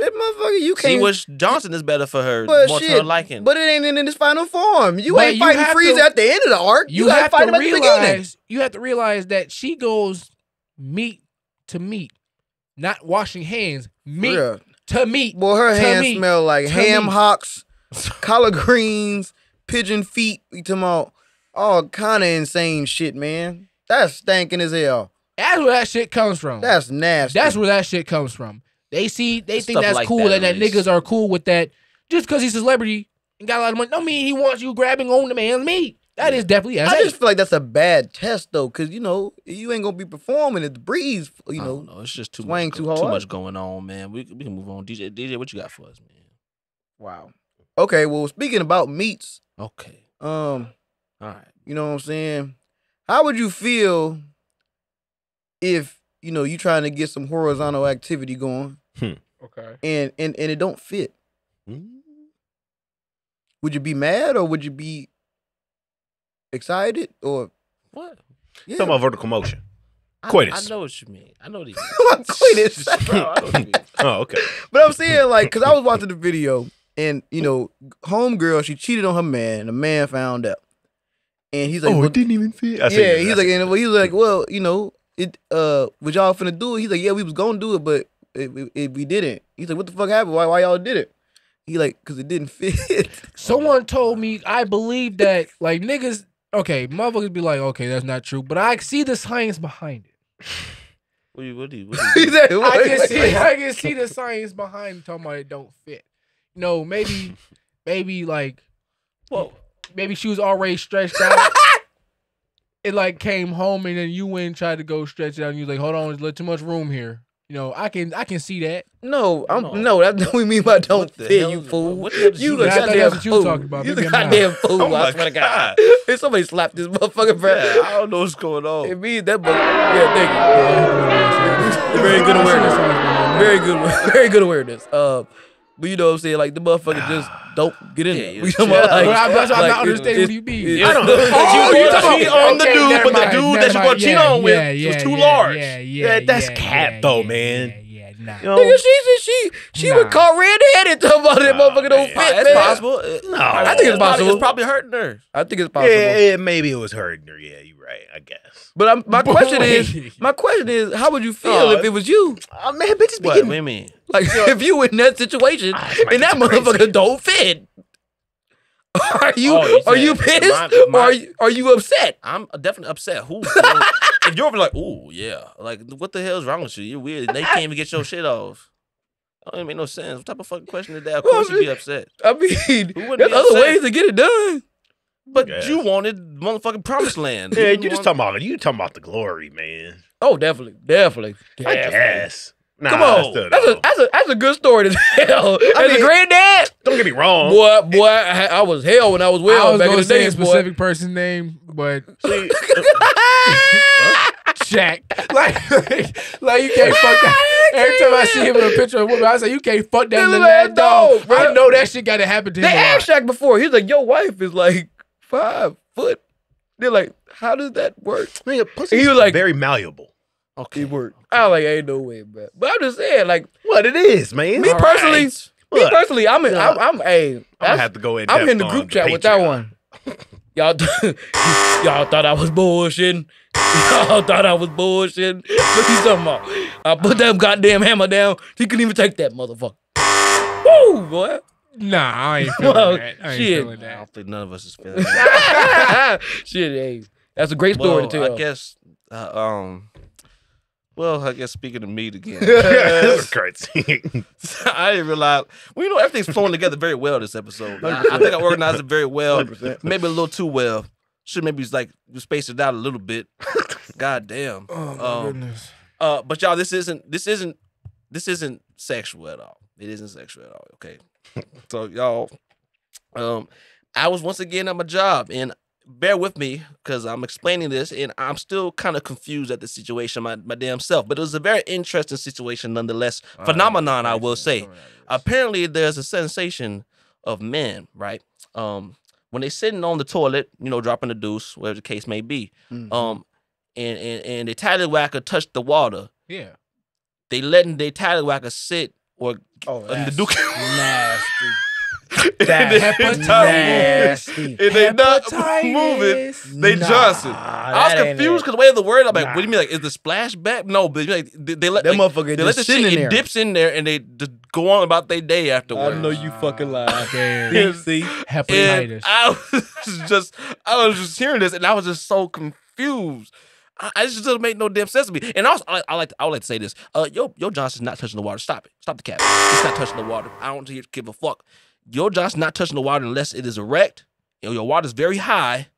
That motherfucker, you can't. which Johnson is better for her, but more to her shit, liking. but it ain't in its final form. You But ain't you fighting Frieza to- at the end of the arc. You, you gotta have fight to him at the beginning. realize you have to realize that she goes meat to meat, not washing hands. Meat Yeah. to meat. Boy, her hands me. smell like ham me. hocks, <laughs> collard greens, pigeon feet. We talking about all kind of insane shit, man. That's stinking as hell. That's where that shit comes from. That's nasty. That's where that shit comes from. They see, they It's think stuff that's like cool, that, and that least. niggas are cool with that. Just because he's a celebrity and got a lot of money, don't mean he wants you grabbing on the man's meat. That is definitely I just feel like that's a bad test though, because you know you ain't gonna be performing if the breeze, you know. don't. It's just too swing much, too go- too much going on, man. We we can move on. DJ DJ, what you got for us, man? Wow. Okay, well, speaking about meats, Okay, um, all right. you know what I'm saying? How would you feel if you know you trying to get some horizontal activity going okay. and and and it don't fit? Mm. Would you be mad or would you be excited or What? yeah? Talking about vertical motion. I, Coitus. I know what you mean. I know these. <laughs> you. <laughs> Coitus. <laughs> Bro, I know what you mean. Oh, okay. But I'm saying like, cause I was watching the video, and you know, homegirl she cheated on her man. And the man found out, and he's like, oh, well, it didn't even fit. I yeah, he's like, and well, he was like, well, you know, it, uh, was y'all finna do it? He's like, yeah, we was gonna do it, but it, it, it- we didn't. He's like, what the fuck happened? Why, why y'all did it? He like, cause it didn't <laughs> fit. Someone told me I believe that like niggas. Okay, motherfuckers be like, okay, that's not true, but I see the science behind it. <laughs> What do you? What do you? What do <laughs> you He said, I can "What?" see, I can see the science behind talking about it don't fit. You know, maybe, maybe like, well, maybe she was already stretched out. It like came home and then you went and tried to go stretch it out and you was like, hold on, there's a little too much room here. You know, I can I can see that. No, I'm No. no. That's what we mean by don't What the fit, you fool. what the hell you you the do? I thought goddamn that's what you fool. talking about. You Maybe the I'm not. goddamn fool. Oh I swear to God. God. If somebody slapped this motherfucker, bro. yeah, I don't know what's going on. It means that, but yeah, thank you. Very good awareness. Very good, very good awareness. Uh, but you know what I'm saying? Like the motherfucker just <sighs> don't get in there. Yeah, <laughs> You know what yeah. I'm But I- that's why I'm not it- understanding what you mean. it- I don't know. <laughs> Oh, you you talking talking about on the okay, dude, but the dude that you're gonna mind. cheat Yeah, on with yeah, was too yeah, large. Yeah, yeah, That- that's yeah, cap, yeah, though, yeah, man. Yeah, yeah, nah. You know? Nigga, she she she, she Nah. was caught red-handed talking about that Nah, motherfucker don't man. fit, it's man. possible. No. I think it's probably- possible. It's probably hurting her. I think it's possible. Yeah, yeah, maybe it was hurting her. Yeah, you're right. I guess. But I'm, my Boy. question is, <laughs> my question is, how would you feel Oh, if it was you? Oh man, bitches be What? getting. What do you mean? Like <laughs> if you were in that situation Ah, and that motherfucker don't fit. <laughs> Are you Oh, are you pissed my- my- or are you, are you upset? I'm definitely upset. Who? if <laughs> you're like, oh yeah, like what the hell's wrong with you? You're weird. They can't even get your shit off. That don't even make no sense. What type of fucking question is that? Of Well, course you'd be upset. I mean, there's other upset? ways to get it done. But Yes. you wanted motherfucking promised land. Yeah, didn't you just want- talking about you talking about the glory, man. Oh, definitely, definitely. I guess. Nah, Come on, still that's a that's a that's a good story to <laughs> tell. As a mean- granddad, Don't get me wrong. boy, boy, I, I was hell when I was I well was back in the say a days, boy. specific person's name, but <laughs> See, <laughs> Shaq. Like, like you can't fuck that. Every time I see him in a picture of a woman, I say you can't fuck that Little little ass ass dog. dog, bro. I know that shit got to happen to They him. a lot. asked Shaq before. He's like, "Your wife is like five foot." They're like, "How does that work?" nigga, pussy He was like- very malleable. Okay. It worked. I was like, "Ain't no way, bro." But I'm just saying, like What it is, man. me All personally, right. me Look, personally, I'm in. I'm, I'm, hey, I'm gonna have to go in. I'm in the group chat with that one. <laughs> Y'all, <laughs> y'all thought I was bullshitting. <laughs> Y'all thought I was bullshitting. What you talking about? I put that goddamn hammer down. He couldn't even take that motherfucker. Woo, boy. Nah, I ain't feeling Well, that. I ain't shit. feeling I don't think none of us is feeling that. Shit, hey, that's a great story well, to tell. I guess. Uh, um. Well, I guess speaking of meat again, <laughs> That's <laughs> <laughs> crazy. I didn't realize. Well, you know, everything's flowing together very well this episode. I, I think I organized it very well. 100%. Maybe a little too well. Should maybe like space it out a little bit. God damn. Oh my Um, goodness. Uh, but y'all, this isn't this isn't this isn't sexual at all. It isn't sexual at all. Okay, so y'all, um, I was once again at my job, and bear with me because I'm explaining this, and I'm still kind of confused at the situation my my damn self. But it was a very interesting situation nonetheless. Phenomenon, I will say. Apparently, there's a sensation of men, right? Um, when they're sitting on the toilet, you know, dropping the deuce, whatever the case may be, Mhm. um, and and and the tallywhacker touched the water Yeah. they letting their tallywhacker sit or oh, the duke nasty. <laughs> <laughs> and they hepatitis. Nasty. and they not moving. They Nah, Johnson. I was confused because the way of the word, I'm like, Nah. what do you mean? Like, is the splash back? No, but like, they, they let That like, motherfucker they let the shit, in there. dips in there, and they just go on about their day afterwards. I know you fucking lie. <laughs> Damn. <laughs> See, and Hepatitis. I was just, I was just hearing this, and I was just so confused. I, I just doesn't make no damn sense to me. And also, I, I like to, I would like to say this. Uh, yo, yo Johnson's not touching the water. Stop it. Stop the cap. He's not touching the water. I don't give a fuck. Yo Johnson's not touching the water unless it is erect. Yo, your water's very high,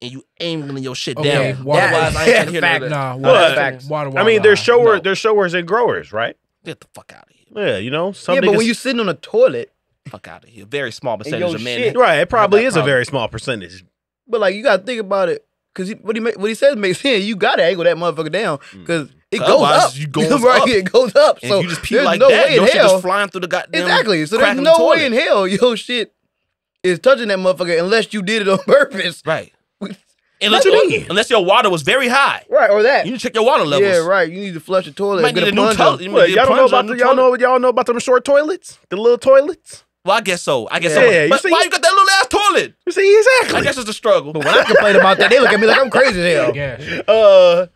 and you aiming your shit Okay, down. water- Otherwise, I ain't trying to hear Fact. of that. Nah, What? water, Facts. water, water. I mean, there's line. shower, No. there's showers and growers, right? Get the fuck out of here. Yeah, you know, some yeah, but when niggas- you sitting on a toilet, Fuck out of here. Very small percentage of men. shit- right, it probably that is a very small percentage. but like you gotta think about it. Cause he, what he what he says makes sense. You gotta angle that motherfucker down, cause it goes up. you <laughs> goes right, up. it goes up. And so if you just pee there's like no that, way your in shit hell. just flying through the goddamn Exactly. So there's no the way in hell your shit is touching that motherfucker unless you did it on <laughs> purpose. Right. <laughs> Unless, you your, mean? unless your water was very high. Right, or that. You need to check your water levels. Yeah, right. You need to flush the toilet. You might get a new to- you might what, y'all don't know about the, y'all toilet. know y'all know about them short toilets, the little toilets. Well, I guess so. I guess Yeah, so. you But see- why you got that little ass toilet? You see exactly. I guess it's a struggle. But when I complain about that, they look at me like I'm crazy as hell. Yeah. Uh,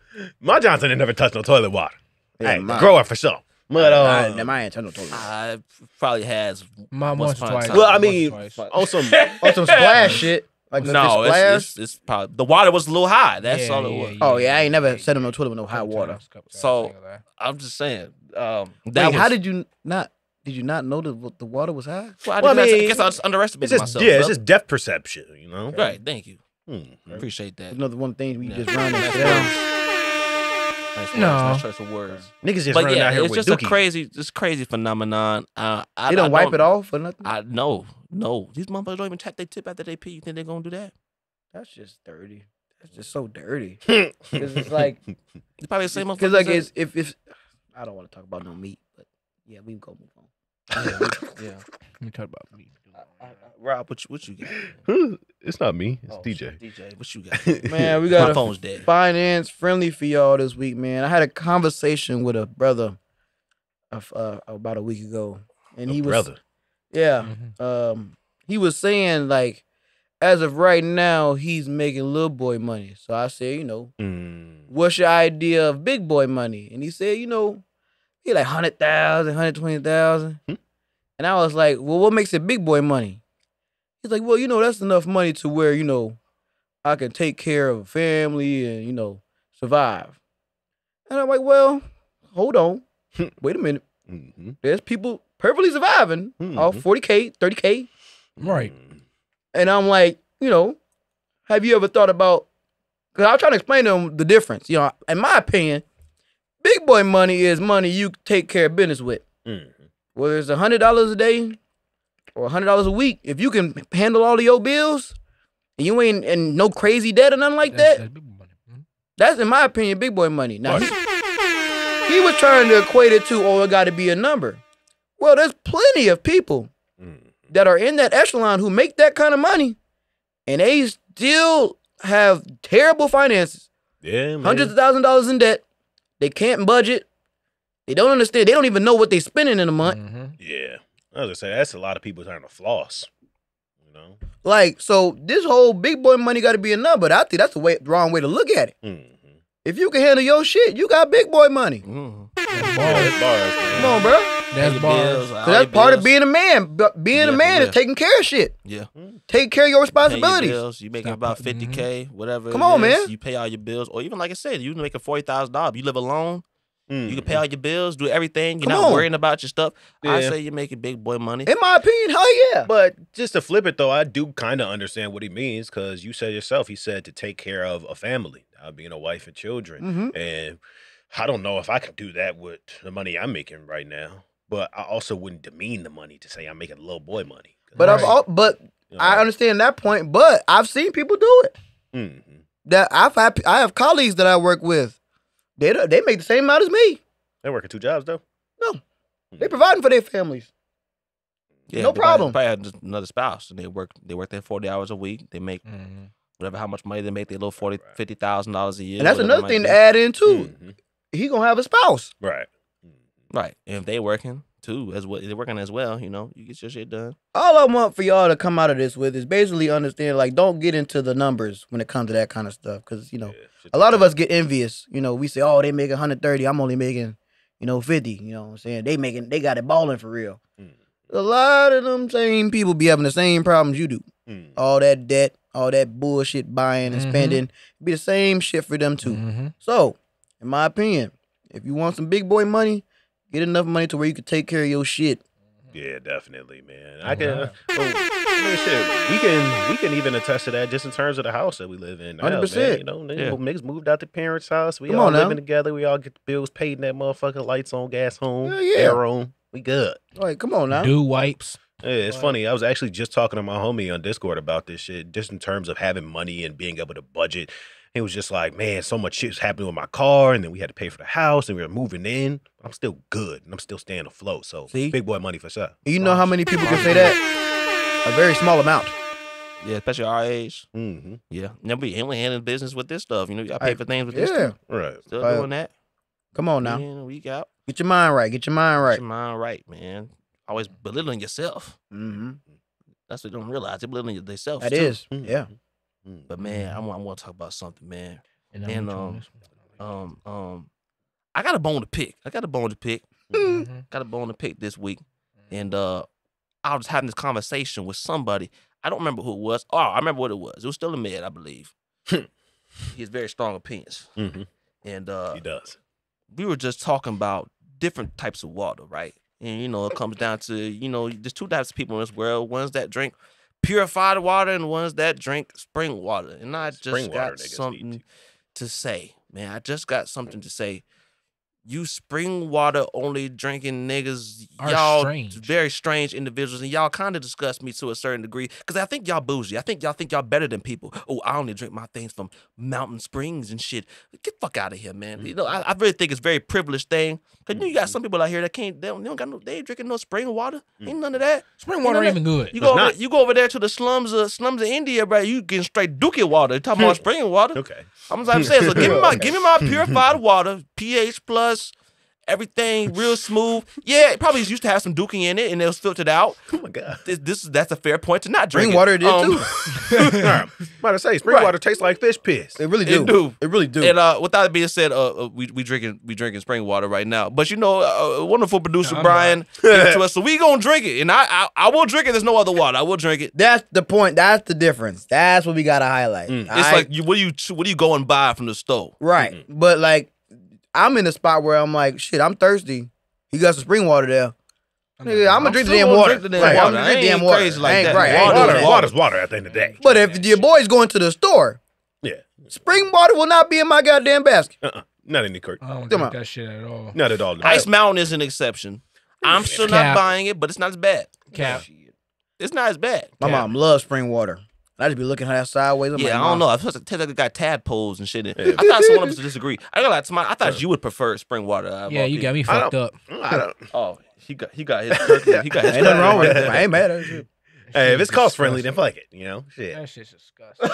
my Johnson ain't never touched no toilet water. Yeah, hey, mine- grower for sure. But uh, I, I, I ain't touching no toilet. I probably has. Mine Once once or twice. well, I mean, twice. on <laughs> some On some splash shit. Like No, no, it's, splash. it's, it's probably the water was a little high. That's Yeah, all it yeah, was. yeah. oh yeah, I ain't never sat on no toilet with no hot water. times, couple times, So- I ain't gonna lie. I'm just saying. Um, that Wait, was, how did you not? Did you not know that the water was high? Well, I, Well, I didn't- I guess I just it's underestimated just myself. yeah, it's just depth perception, you know. right. Thank you. Mhm. Appreciate that. Another one thing we Yeah. just run <laughs> and Nice sit words. down. Nice words. No. Nice choice of words. Niggas just But running yeah, out here it's with just dookie. a crazy, just crazy phenomenon. Uh, I, They don't I wipe it off or nothing. I no, no. These motherfuckers don't even tap their tip after they pee. You think they're gonna do that? That's just dirty. That's just so dirty. <laughs> Because it's like, It's probably the same motherfuckers. because like it's, if if I don't want to talk about no meat, but yeah, we can go move on. yeah. Let me talk about me. Rob, what you, what you got? Who- it's not me. It's Oh, DJ. DJ, what you got? <laughs> Man, we <laughs> My got a phone's dead. finance friendly for y'all this week, man. I had a conversation with a brother of, uh, about a week ago, and he was brother. yeah, Mhm. um, he was saying like, as of right now, he's making little boy money. So I said, you know, Mm. what's your idea of big boy money? And he said, you know, he like 100,000, 120,000. Hmm. And I was like, well, what makes it big boy money? He's like, well, you know, that's enough money to where, you know, I can take care of a family and, you know, survive. And I'm like, well, hold on. <laughs> Wait a minute. Mhm. There's people perfectly surviving off Mhm. 40K, 30K. Right. And I'm like, you know, have you ever thought about? Because I was trying to explain to them the difference. You know, in my opinion, big boy money is money you take care of business with. Mhm. Whether it's a hundred dollars a day or a hundred dollars a week, if you can handle all of your bills and you ain't in no crazy debt or nothing like that, that's. Mhm. that's in my opinion big boy money. Now he, he was trying to equate it to oh, it got to be a number. Well, there's plenty of people Mhm. that are in that echelon who make that kind of money and they still have terrible finances, Yeah, man. hundreds of thousand dollars in debt. They can't budget. They don't understand. They don't even know what they're spending in a month. Mhm. Yeah, I was gonna say that's a lot of people trying to floss. You know. Like, so this whole big boy money got to be a number. I think that's the way, wrong way to look at it. Mhm. If you can handle your shit, you got big boy money. Mm. That's bars. that's bars. Come on, bro. That's Pay bars. bills, all 'Cause your that's part of being a man. But being Yeah, a man for is taking care of shit. Yeah. Take care of your Pay your responsibilities. bills. You making about fifty k, whatever. Come on, is. man. You pay all your bills, or even like I said, you making forty thousand dollars. You live alone. You can pay Mhm. all your bills, do everything. You're Come not on. worrying about your stuff. I say you're making big boy money. In my opinion, hell yeah. But just to flip it though, I do kind of understand what he means because you said yourself, he said to take care of a family, uh, being a wife and children. hmm And I don't know if I can do that with the money I'm making right now. But I also wouldn't demean the money to say I'm making little boy money. But I've, Right. al- but You know, I understand that point. But I've seen people do it. mhm. that I've had, I have colleagues that I work with. They they make the same amount as me. They're working two jobs though. No, they providing for their families. Yeah, No they probably- problem. Probably have just another spouse, and they work. They work there forty hours a week. They make Mhm. whatever how much money they make. They little forty Right. fifty thousand dollars a year. and that's another thing to add in too. Mhm. He gonna have a spouse. Right. Right, and if they working too as well, they're working as well. You know, you get your shit done. All I want for y'all to come out of this with is basically understand like don't get into the numbers when it comes to that kind of stuff because you know Yeah, a lot of us get envious. You know we say oh they making 130, I'm only making you know 50. You know what I'm saying they making they got it balling for real. that. Mhm. A lot of them same people be having the same problems you do. Mhm. All that debt, all that bullshit buying and Mhm. spending. Be the same shit for them too. Mm-hmm. So, in my opinion, if you want some big boy money, get enough money to where you can take care of your shit. Yeah, definitely, man. I can. uh, oh, I mean, shit, we can we can even attest to that just in terms of the house that we live in. 100%. You know, niggas, Yeah. niggas moved out the parents' house. We Come all on now. living together. We all get the bills paid in that motherfucking lights on, gas home, Hell yeah. air on. We good. Like, come on now. Do wipes. Yeah, it's Right. funny. I was actually just talking to my homie on Discord about this shit, just in terms of having money and being able to budget. He was just like, man, so much shit's happening with my car, and then we had to pay for the house, and we were moving in. I'm still good, and I'm still staying afloat. So See? big boy money for sure. You know how many people can say that? A very small amount. Yeah, especially our age. Mm-hmm. Yeah, never be only handling business with this stuff. You know, you got to pay for things with this. Yeah. Too. Right. Still Right. doing that. Come on now. Week in, week out. Get your mind right. Get your mind Get right. your mind right, man. Always belittling yourself. Mm-hmm. That's what they don't realize. They're belittling themselves. That too. is. Yeah. Mm. But man, I want, I want to talk about something, man. And, And, um, Um, um, I got a bone to pick. I got a bone to pick. mm-hmm. Got a bone to pick this week, and uh, I was having this conversation with somebody. I don't remember who it was. Oh, I remember what it was. It was still a man, I believe. <laughs> he has very strong opinions, hmm and uh, He does. we were just talking about different types of water, right? And you know, it comes down to you know, there's two types of people in this world: ones that drink purified water and ones that drink spring water. And I just Spring got something to say, man. I just got something to say. You spring water only drinking niggas, Are y'all strange. very strange individuals, and y'all kind of disgust me to a certain degree because I think y'all bougie. I think y'all think y'all better than people. Oh, I only drink my things from mountain springs and shit. Get fuck out of here, man. You know, I, mm-hmm. I really think it's a very privileged thing. Cause you, know, you got mm-hmm. some people out here that can't, they don't, they don't got no, they ain't drinking no spring water. Mm. Ain't none of that. Spring water know ain't even good. You go, over, you go over there to the slums of slums of India, bro. You getting straight dookie water. You talking about <laughs> spring water? Okay. I'm, I'm saying, so give me my <laughs> give me my purified water, pH plus, everything real smooth. Yeah, it probably used to have some dookie in it, and it was filtered out. Oh my god. This, this that's a fair point to not drink. Spring it. water did Um, too. <laughs> Might I say spring Right. water tastes like fish piss. It really It do. do. It really do. And uh, with that being said, uh, uh, we we drinking we drinking spring water right now. But you know, uh, wonderful producer I'm Brian <laughs> gave it to us, so we gonna drink it, and I, I I will drink it. There's no other water. I will drink it. That's the point. That's the difference. That's what we gotta highlight. Mm. It's I- like you what do you what do you go and buy from the store? right, but like I'm in a spot where I'm like, shit, I'm thirsty. He got some spring water there. Nigga, I'm gonna drink the damn water. drink the damn Right, I'm water. gonna I drink the ain't damn water. crazy like ain't that. right. Water doing is Water, water's water at the end of the day. But if your boy's going to the store, yeah, spring water will not be in my goddamn basket. uh-uh. not in the Kirk. I don't Come drink on. that shit at all. Not at all. Ice Mountain is an exception. I'm still not buying it, but it's not as bad. Cap. It's not as bad. My Yeah. mom loves spring water. I just be looking at her sideways. I'm yeah, like, I don't know. I feel like it got tadpoles and shit in. Yeah. I thought someone else would disagree. I got like somebody. I thought you would prefer spring water. out Yeah, all you got people. me I fucked up. I don't. Oh, he got he got his turkey. He got his Ain't nothing wrong with it. turkey. I ain't mad at her. shit. Hey, if it's Shit cost friendly, then fuck it. You know, shit. That shit's disgusting.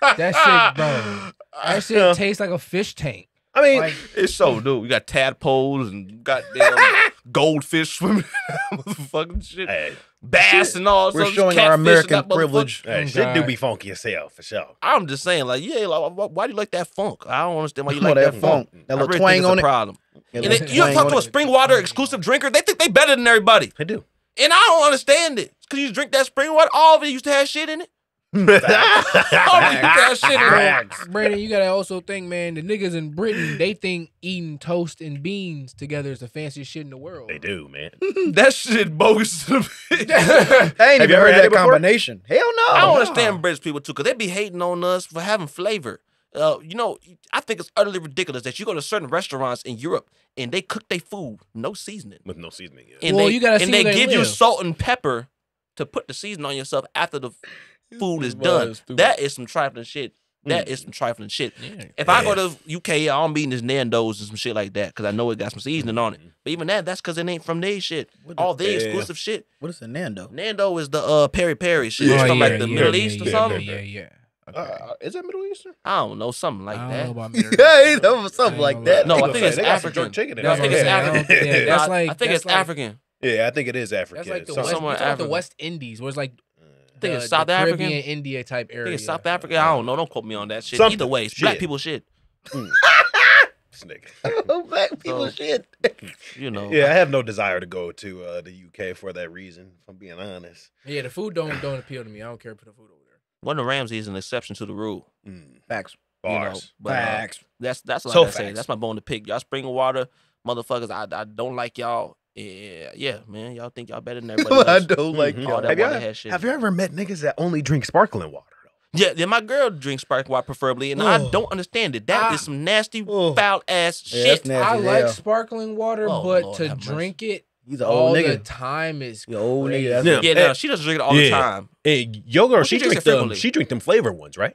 That shit, bro. <laughs> That shit tastes like a fish tank. I mean, Like, It's so mm. dude. We got tadpoles and goddamn <laughs> goldfish swimming, motherfucking shit, hey, bass and all. We're showing our American privilege. Oh, hey, Oh, shit do be funky as hell for sure. I'm just saying, like, yeah, like, why, why do you like that funk? I don't understand why you <laughs> Oh, like that that, funk. funk. That little really twang on a it. problem. And they, you talk to a spring water exclusive drinker, they think they better than everybody. I do. And I don't understand it. Cause you drink that spring water, all of it used to have shit in it. All of it used to have shit. Facts. Brandon, you gotta also think, man, the niggas in Britain, they think eating toast and beans together is the fanciest shit in the world. They do, man. <laughs> <laughs> That shit bogus. to me. I ain't Have even you ever heard had that it before? combination. Hell no. I don't no. understand British people too, cause they be hating on us for having flavor. Uh, you know, I think it's utterly ridiculous that you go to certain restaurants in Europe and they cook their food no seasoning, With no seasoning. Yeah. and Well, they you gotta and see they they give you salt and pepper to put the season on yourself after the food is done. That is some trifling shit. That Mm. is some trifling shit. Yeah. If I go to UK, I don't eating this Nando's and some shit like that because I know it got some seasoning on it. But even that, that's because it ain't from their shit. What the- All their exclusive shit. What is a Nando? Nando is the uh peri peri shit. Yeah, It's Oh, from yeah, like the yeah, Middle yeah, East or something. Yeah, yeah, yeah. Okay. Uh, is that Middle Eastern? I don't know, something like I don't that. know about <laughs> Middle yeah, that was something like that. No, I think it's they got some African. chicken I That's think what it's I'm saying. African. don't- yeah, No, that's I- like I think it's African. Yeah, I think it is African. That's like the West, somewhere it's like the West Indies, where it's like I think the- it's South the African. Caribbean, India type I area. think it's South Africa. I don't know. Don't quote me on that shit. Something. Either way, it's black Shit. people shit. <laughs> This nigga. <laughs> Black people So- shit. <laughs> You know. Yeah, I have no desire to go to uh, the UK for that reason. If I'm being honest. Yeah, the food don't don't appeal to me. I don't care for the food over there. Gordon Ramsay is an exception to the rule. Mm, Facts. You know, bars. but, uh, Facts. that's that's what So I gotta say. That's my bone to pick. Y'all spring water, motherfuckers. I I don't like y'all. Yeah, yeah, man. Y'all think y'all better than <laughs> everybody I else. don't like Mhm. All that Have water ever, had shit. have you ever met niggas that only drink sparkling water? Yeah, yeah. My girl drinks sparkling water preferably, and I don't understand it. That is Ah. some nasty, Ugh. foul ass Yeah, shit. nasty. I like yeah. sparkling water, Oh, but Lord to have mercy. drink it He's an all old the nigga. time is You old nigga. That's Yeah. Yeah, Eh, no, she doesn't drink it all the time. And your girl, Well, she, she drinks drink them. She drink them flavored ones, right?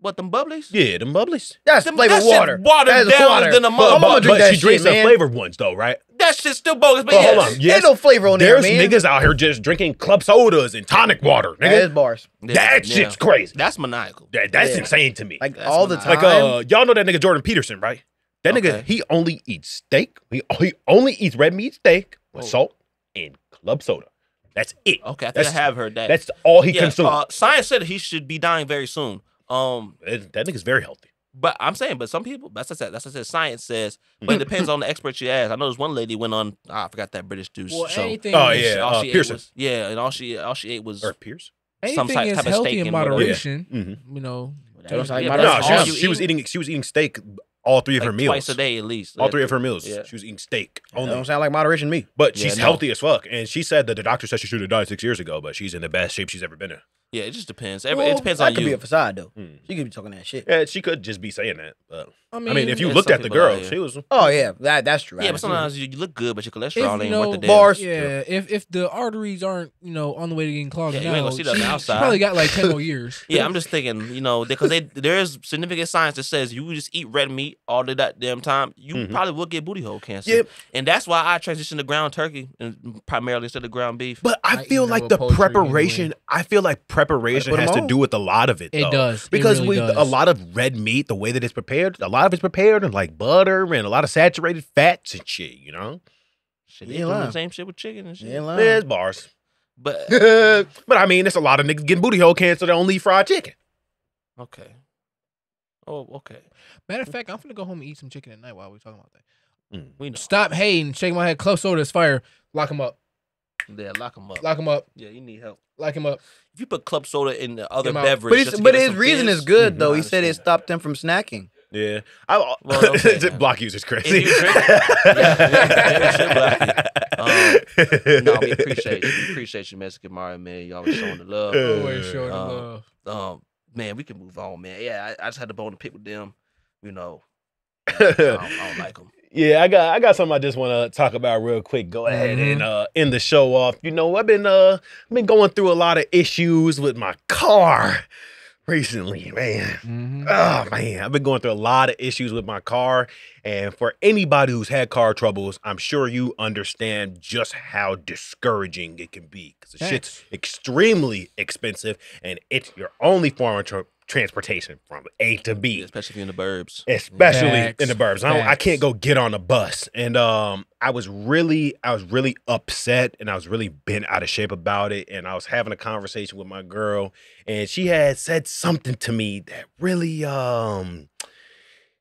What them bubblies? Yeah, them bubblies. That's Them- flavored that shit water. watered That is down water. than a But mother- I'm gonna but drink but that she drinks shit, the flavored ones though, right? That shit's still bogus. But But yes. hold on, yeah. Ain't no flavor on there, There's man. niggas out here just drinking club sodas and tonic water, That is nigga. bars. Yeah, that yeah. shit's crazy. That's maniacal. That, that's Yeah. insane to me. Like That's all the time. Like uh, y'all know that nigga Jordan Peterson, right? That nigga, he only eats steak. He, <laughs> he only eats red meat steak with Oh. salt and club soda. That's it. Okay, I think That's- I have heard that. That's all he yeah, consumes. uh, science said he should be dying very soon. Um, that, that nigga's very healthy. But I'm saying, but some people, that's what I said. That's what I said. Science says, but it depends on the expert you ask. I know there's one lady went on. ah, I forgot that British dude. well, show. anything. Oh, yeah. all uh, she ate Pearson. was yeah, and all she all she ate was Or Pierce. anything type- is type of healthy steak in and whatever. moderation. Mhm. You know, That like yeah. No, she was, you she was eating. She was eating steak all three of her meals. twice a day at least. All three of her meals. Yeah. She was eating steak That only. don't sound like moderation to me. But Yeah, she's no. healthy as fuck. And she said that the doctor said she should have died six years ago, but she's in the best shape she's ever been in. Yeah, it just depends. Every, Well, it depends that on could you. be a facade though. Hmm. She could be talking that shit. Yeah, she could just be saying that. But, I mean, I mean, if you looked at the girl, she was. Oh yeah, that that's true. yeah, but sometimes you, you look good, but your if cholesterol you ain't know, worth the damn. bars. yeah, if if the arteries aren't you know on the way to getting clogged Yeah, you ain't gonna see that on she, the she probably got like ten more <laughs> years. Yeah, I'm just thinking, you know, because there is significant science that says you just eat red meat all the that damn time, you Mhm. probably will get booty hole cancer. Yep. And that's why I transitioned to ground turkey and primarily instead of ground beef. But I I feel like the preparation. I feel like preparation Put 'em has to do with a lot of it. It though. does. It because really we does. a lot of red meat, the way that it's prepared, a lot of it's prepared in like butter and a lot of saturated fats and shit. You know, Shit, they doing the same shit with chicken and shit. You ain't there's bars. But <laughs> but I mean, it's a lot of niggas getting booty hole cancer that only eat fried chicken. okay. Oh, okay. Matter of fact, I'm gonna go home and eat some chicken at night while we're talking about that. Mm. We know. Stop hating, shake my head, close over this fire, lock him up, Yeah, lock him up. lock him up, Yeah, you need help. lock him up. If you put club soda in the other Him out. beverage, But, just to but give it his some reason fizz, is good Mhm. though. He said it stopped them from snacking. Yeah, I, Well, <laughs> okay, the block users If crazy. <laughs> you drink- Yeah, Um, no, we appreciate you. We appreciate you, Mexican Mario, man. Y'all was showing the love. Always showing the uh, love. Um, man, we can move on, man. Yeah, I, I just had to bone to pick with them. You know, <laughs> I don't, I don't like them. Yeah, I got I got something I just want to talk about real quick. Go ahead Mhm. and uh end the show off. You know, I've been uh been going through a lot of issues with my car recently, man. Mm-hmm. Oh man, I've been going through a lot of issues with my car. And for anybody who's had car troubles, I'm sure you understand just how discouraging it can be. Because the shit's extremely expensive and it's your only form of tra- transportation from A to B Especially if you're in the burbs. especially Facts. in the burbs. I, don't, I can't go get on a bus, and um, I was really, I was really upset, and I was really bent out of shape about it. And I was having a conversation with my girl, and she had said something to me that really, um,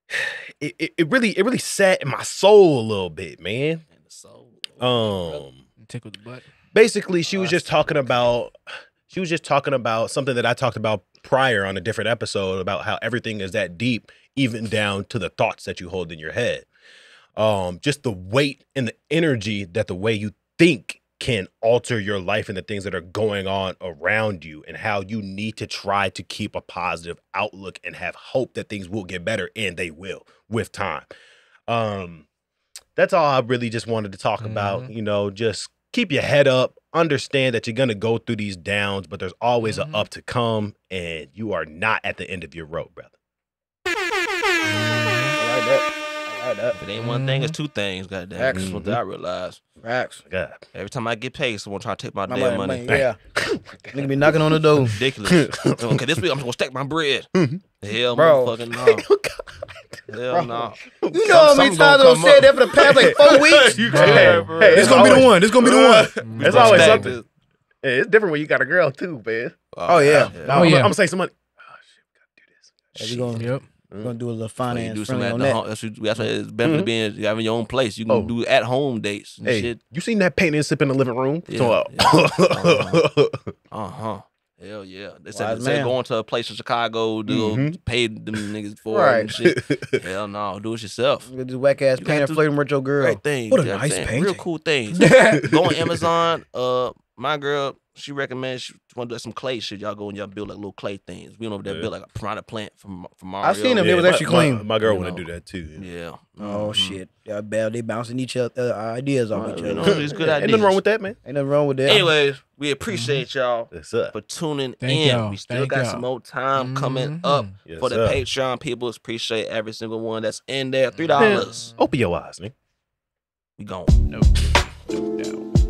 <sighs> it, it, it really, it really sat in my soul a little bit, man. And the soul. Um, Tickle the butt. basically she Oh, was that's just talking about she was just talking about something that I talked about prior on a different episode about how everything is that deep even down to the thoughts that you hold in your head um just the weight and the energy that the way you think can alter your life and the things that are going on around you and how you need to try to keep a positive outlook and have hope that things will get better and they will with time um that's all I really just wanted to talk about. You know, just keep your head up. Understand that you're gonna go through these downs, but there's always Mhm. an up to come, and you are not at the end of your rope, brother. I like that. I like that. If it ain't one thing, it's two things. Goddamn, Facts. that's what I realize. Facts. God. Every time I get paid, someone try to take my, My damn money, money. money, <laughs> yeah. Nigga be knocking on the door. Ridiculous. <laughs> okay, this week I'm gonna stack my bread. Mhm. Hell, Bro. motherfucking no. <laughs> Hell Bro. no. You know how many Something times gonna I come said that for the past like four weeks? You Bro. can- hey, Bro. hey, It's it's gonna be the one. This gonna be the one. It's Gonna always something. this. Hey, it's different when you got a girl too, man. Oh, yeah. Now, Oh, I'm, yeah. I'm gonna say some money. Oh shit, we gotta do this. Yeah, we gonna, Yep. We gonna do a little you finance do some at the that. home. That's, what, that's why it's better Mhm. to be in having your own place. You can Oh. do at home dates and Hey, shit. you seen that painting and sip in the living room? Yeah, So, uh, yeah. Uh-huh. <laughs> Uh huh. Hell yeah. They said, Wise they said going to a place in Chicago, do Mhm. pay them niggas <laughs> for it and Right. shit. Hell no, do it yourself. With this whack ass You got flirting with your girl. Great things. What a you nice saying? painting. Real cool things. <laughs> go on Amazon. Uh, my girl, she recommends she want to do some clay shit. Y'all go and y'all build like little clay things. We went over there Yeah. build like a piranha plant from from Mario. I seen them. It was actually my- clean. My, girl You want to do that too. Yeah. Oh Mhm. shit! Yeah, bad. They bouncing each other uh, ideas off Right, each you other. know, it's good <laughs> Ain't nothing wrong with that, man. Ain't nothing wrong with that. Anyways, we appreciate y'all That's for tuning Thank in. y'all. We still Thank got y'all. some more time coming Mhm. up Yes, for the sir. Patreon people. Appreciate every single one that's in there. Three dollars. Open your eyes, man. We gone. No, no doubt.